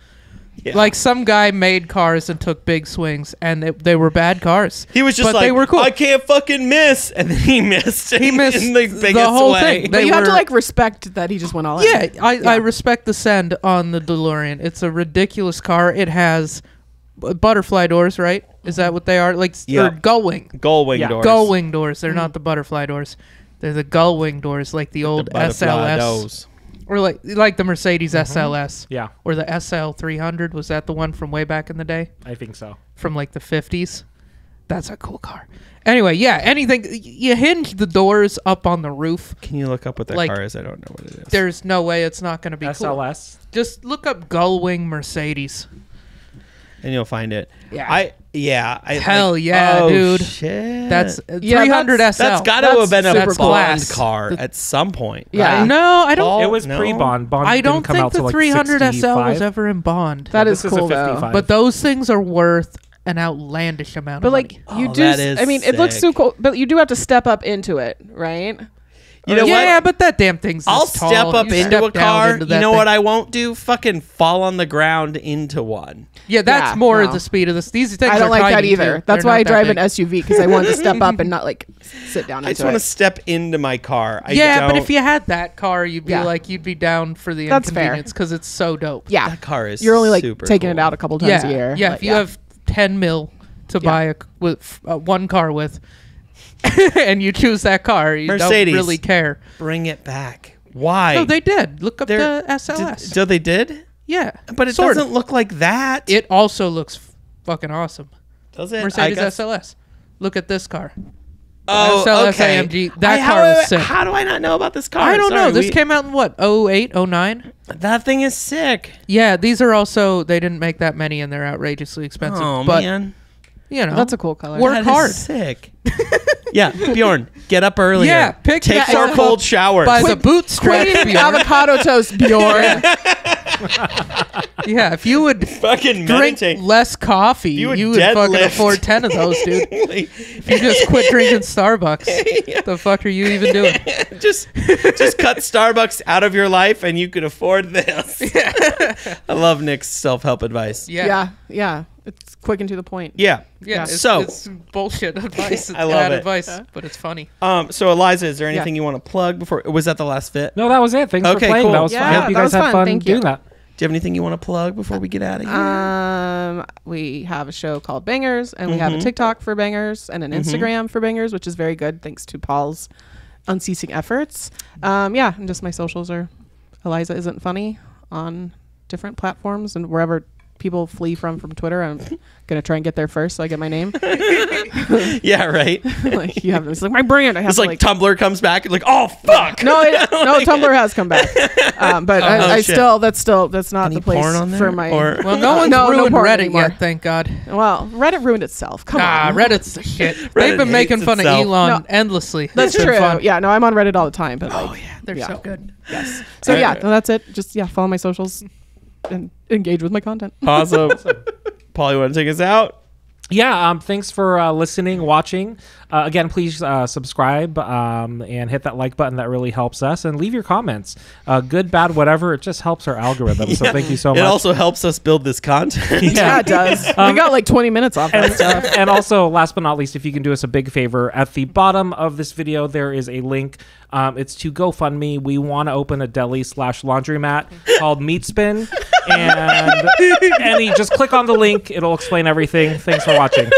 Yeah. Like some guy made cars and took big swings, and they, they were bad cars. he was just but like, they were cool. I can't fucking miss, and then he missed. He missed in the the whole way. thing. but they you have to like respect that he just went all in. Yeah, I, Yeah. I respect the send on the DeLorean. It's a ridiculous car. It has butterfly doors, right? Is that what they are? Like s- Yeah. or gull wing, Gull wing Yeah. doors. gull wing doors. They're mm-hmm. not the butterfly doors. They're the gull wing doors, like the The old butterfly SLS doors. Or like like the Mercedes mm-hmm. SLS. Yeah, Or the SL 300 was that the one from way back in the day, I think so. from like the 50s? That's a cool car. Anyway, yeah, anything you hinge the doors up on the roof. Can you look up what that Like, car is? I don't know what it is. There's no way it's not going to be cool. SLS. Just look up Gullwing Mercedes. And you'll find it. Yeah. I yeah. I, Hell like- yeah, oh, dude. Shit. That's uh, Yeah, 300 that's- SL. that's got to have been a super Bond class. car The- at some point. Yeah. right? no, I don't. Paul- It was no? pre-Bond. Bond I don't come think out the till like 300 SL was ever in Bond. That This is is cool though. but those things are worth an outlandish amount But of like money. you Oh, do, that I mean, it looks so cool, but you do have to step up into it, right? You know yeah, what? but that damn thing's I'll this tall, step and up you into step a car. into you know thing. what I won't do? Fucking fall on the ground into one. Yeah, that's Yeah, more no. the speed of this. These things I don't are like that either. too. That's They're why I drive big. an SUV because I want to step up and not like sit down I just want to step into my car. I yeah, but don't- if you had that car, you'd be Yeah. like, you'd be down for the That's inconvenience because it's so dope. yeah, that car is you're only like super taking it out a couple times yeah, a year. yeah. If you have ten mil to buy a c- with uh, one car with, and you choose that car, you Mercedes. don't really care. Bring it back. Why? No, they did. Look up They're- the SLS. Did, so they did, yeah, but it sort doesn't of. look like that. It also looks fucking awesome. does it. Mercedes guess- SLS. Look at this car. Oh, SLS okay. AMG. That I- car how, was sick. How do I not know about this car? I don't know. This we- came out in what? 08, 09? That thing is sick. Yeah, these are also they didn't make that many and they're outrageously expensive. Oh but man, you know, That's a cool color. Work That is hard. sick. yeah, Bjorn, get up earlier. Yeah, pick take yourself some cold up showers. by the bootstrap. Queen Bjorn. avocado toast, Bjorn. yeah, if you would fucking drink meditate. less coffee, You you would would, fucking deadlift. afford ten of those, dude. If you just quit drinking Starbucks, what the fuck are you even doing? just just cut Starbucks out of your life and you could afford this. I love Nick's self-help advice. Yeah, yeah, yeah. It's quick and to the point. Yeah. yeah. It's, So- it's bullshit advice. It's I love bad it. advice, but it's funny. Um so Eliza, is there Yeah. anything you want to plug before was that the last fit? No, that was it. Thanks Okay, for playing. cool. That was Yeah, fun. I hope you that guys was had fun. fun Thank you. doing that. Do you have anything you want to plug before we get out of here? Um, we have a show called Bangers, and we have Mm-hmm. a TikTok for Bangers and an Instagram for Bangers, which is very good thanks to Paul's unceasing efforts. Um, yeah, and just my socials are Eliza isn't funny on different platforms and wherever people flee from from Twitter. I'm gonna try and get there first, so I get my name. yeah, right. like you have it's like my brand. I have It's to, like, Tumblr comes back and like, oh fuck. no, it, no, Tumblr has come back, um, but Oh, I, I still that's still that's not Any the place on for my. Or- Well, no one's no, no ruined porn Reddit anymore. yet, thank God. well, Reddit ruined itself. Come Ah, on, Reddit's the shit. Reddit They've been making fun itself. of Elon No. endlessly. That's true. fun. Yeah, no, I'm on Reddit all the time, but like, Oh yeah. They're Yeah. so good. yes. So yeah, no, that's it. Just yeah, follow my socials and engage with my content. Awesome. Paul, you want to take us out? Yeah, um, thanks for uh, listening, watching. Uh, again, please uh, subscribe um, and hit that like button. That really helps us. And leave your comments. Uh, good, bad, whatever. It just helps our algorithm. So Yeah. thank you so much It also helps us build this content. Yeah, it does. we got like 20 minutes off that stuff. and also, last but not least, if you can do us a big favor, at the bottom of this video, there is a link. Um, it's to GoFundMe. We want to open a deli slash laundromat called Meat Spin, and and you just click on the link. It'll explain everything. Thanks for watching.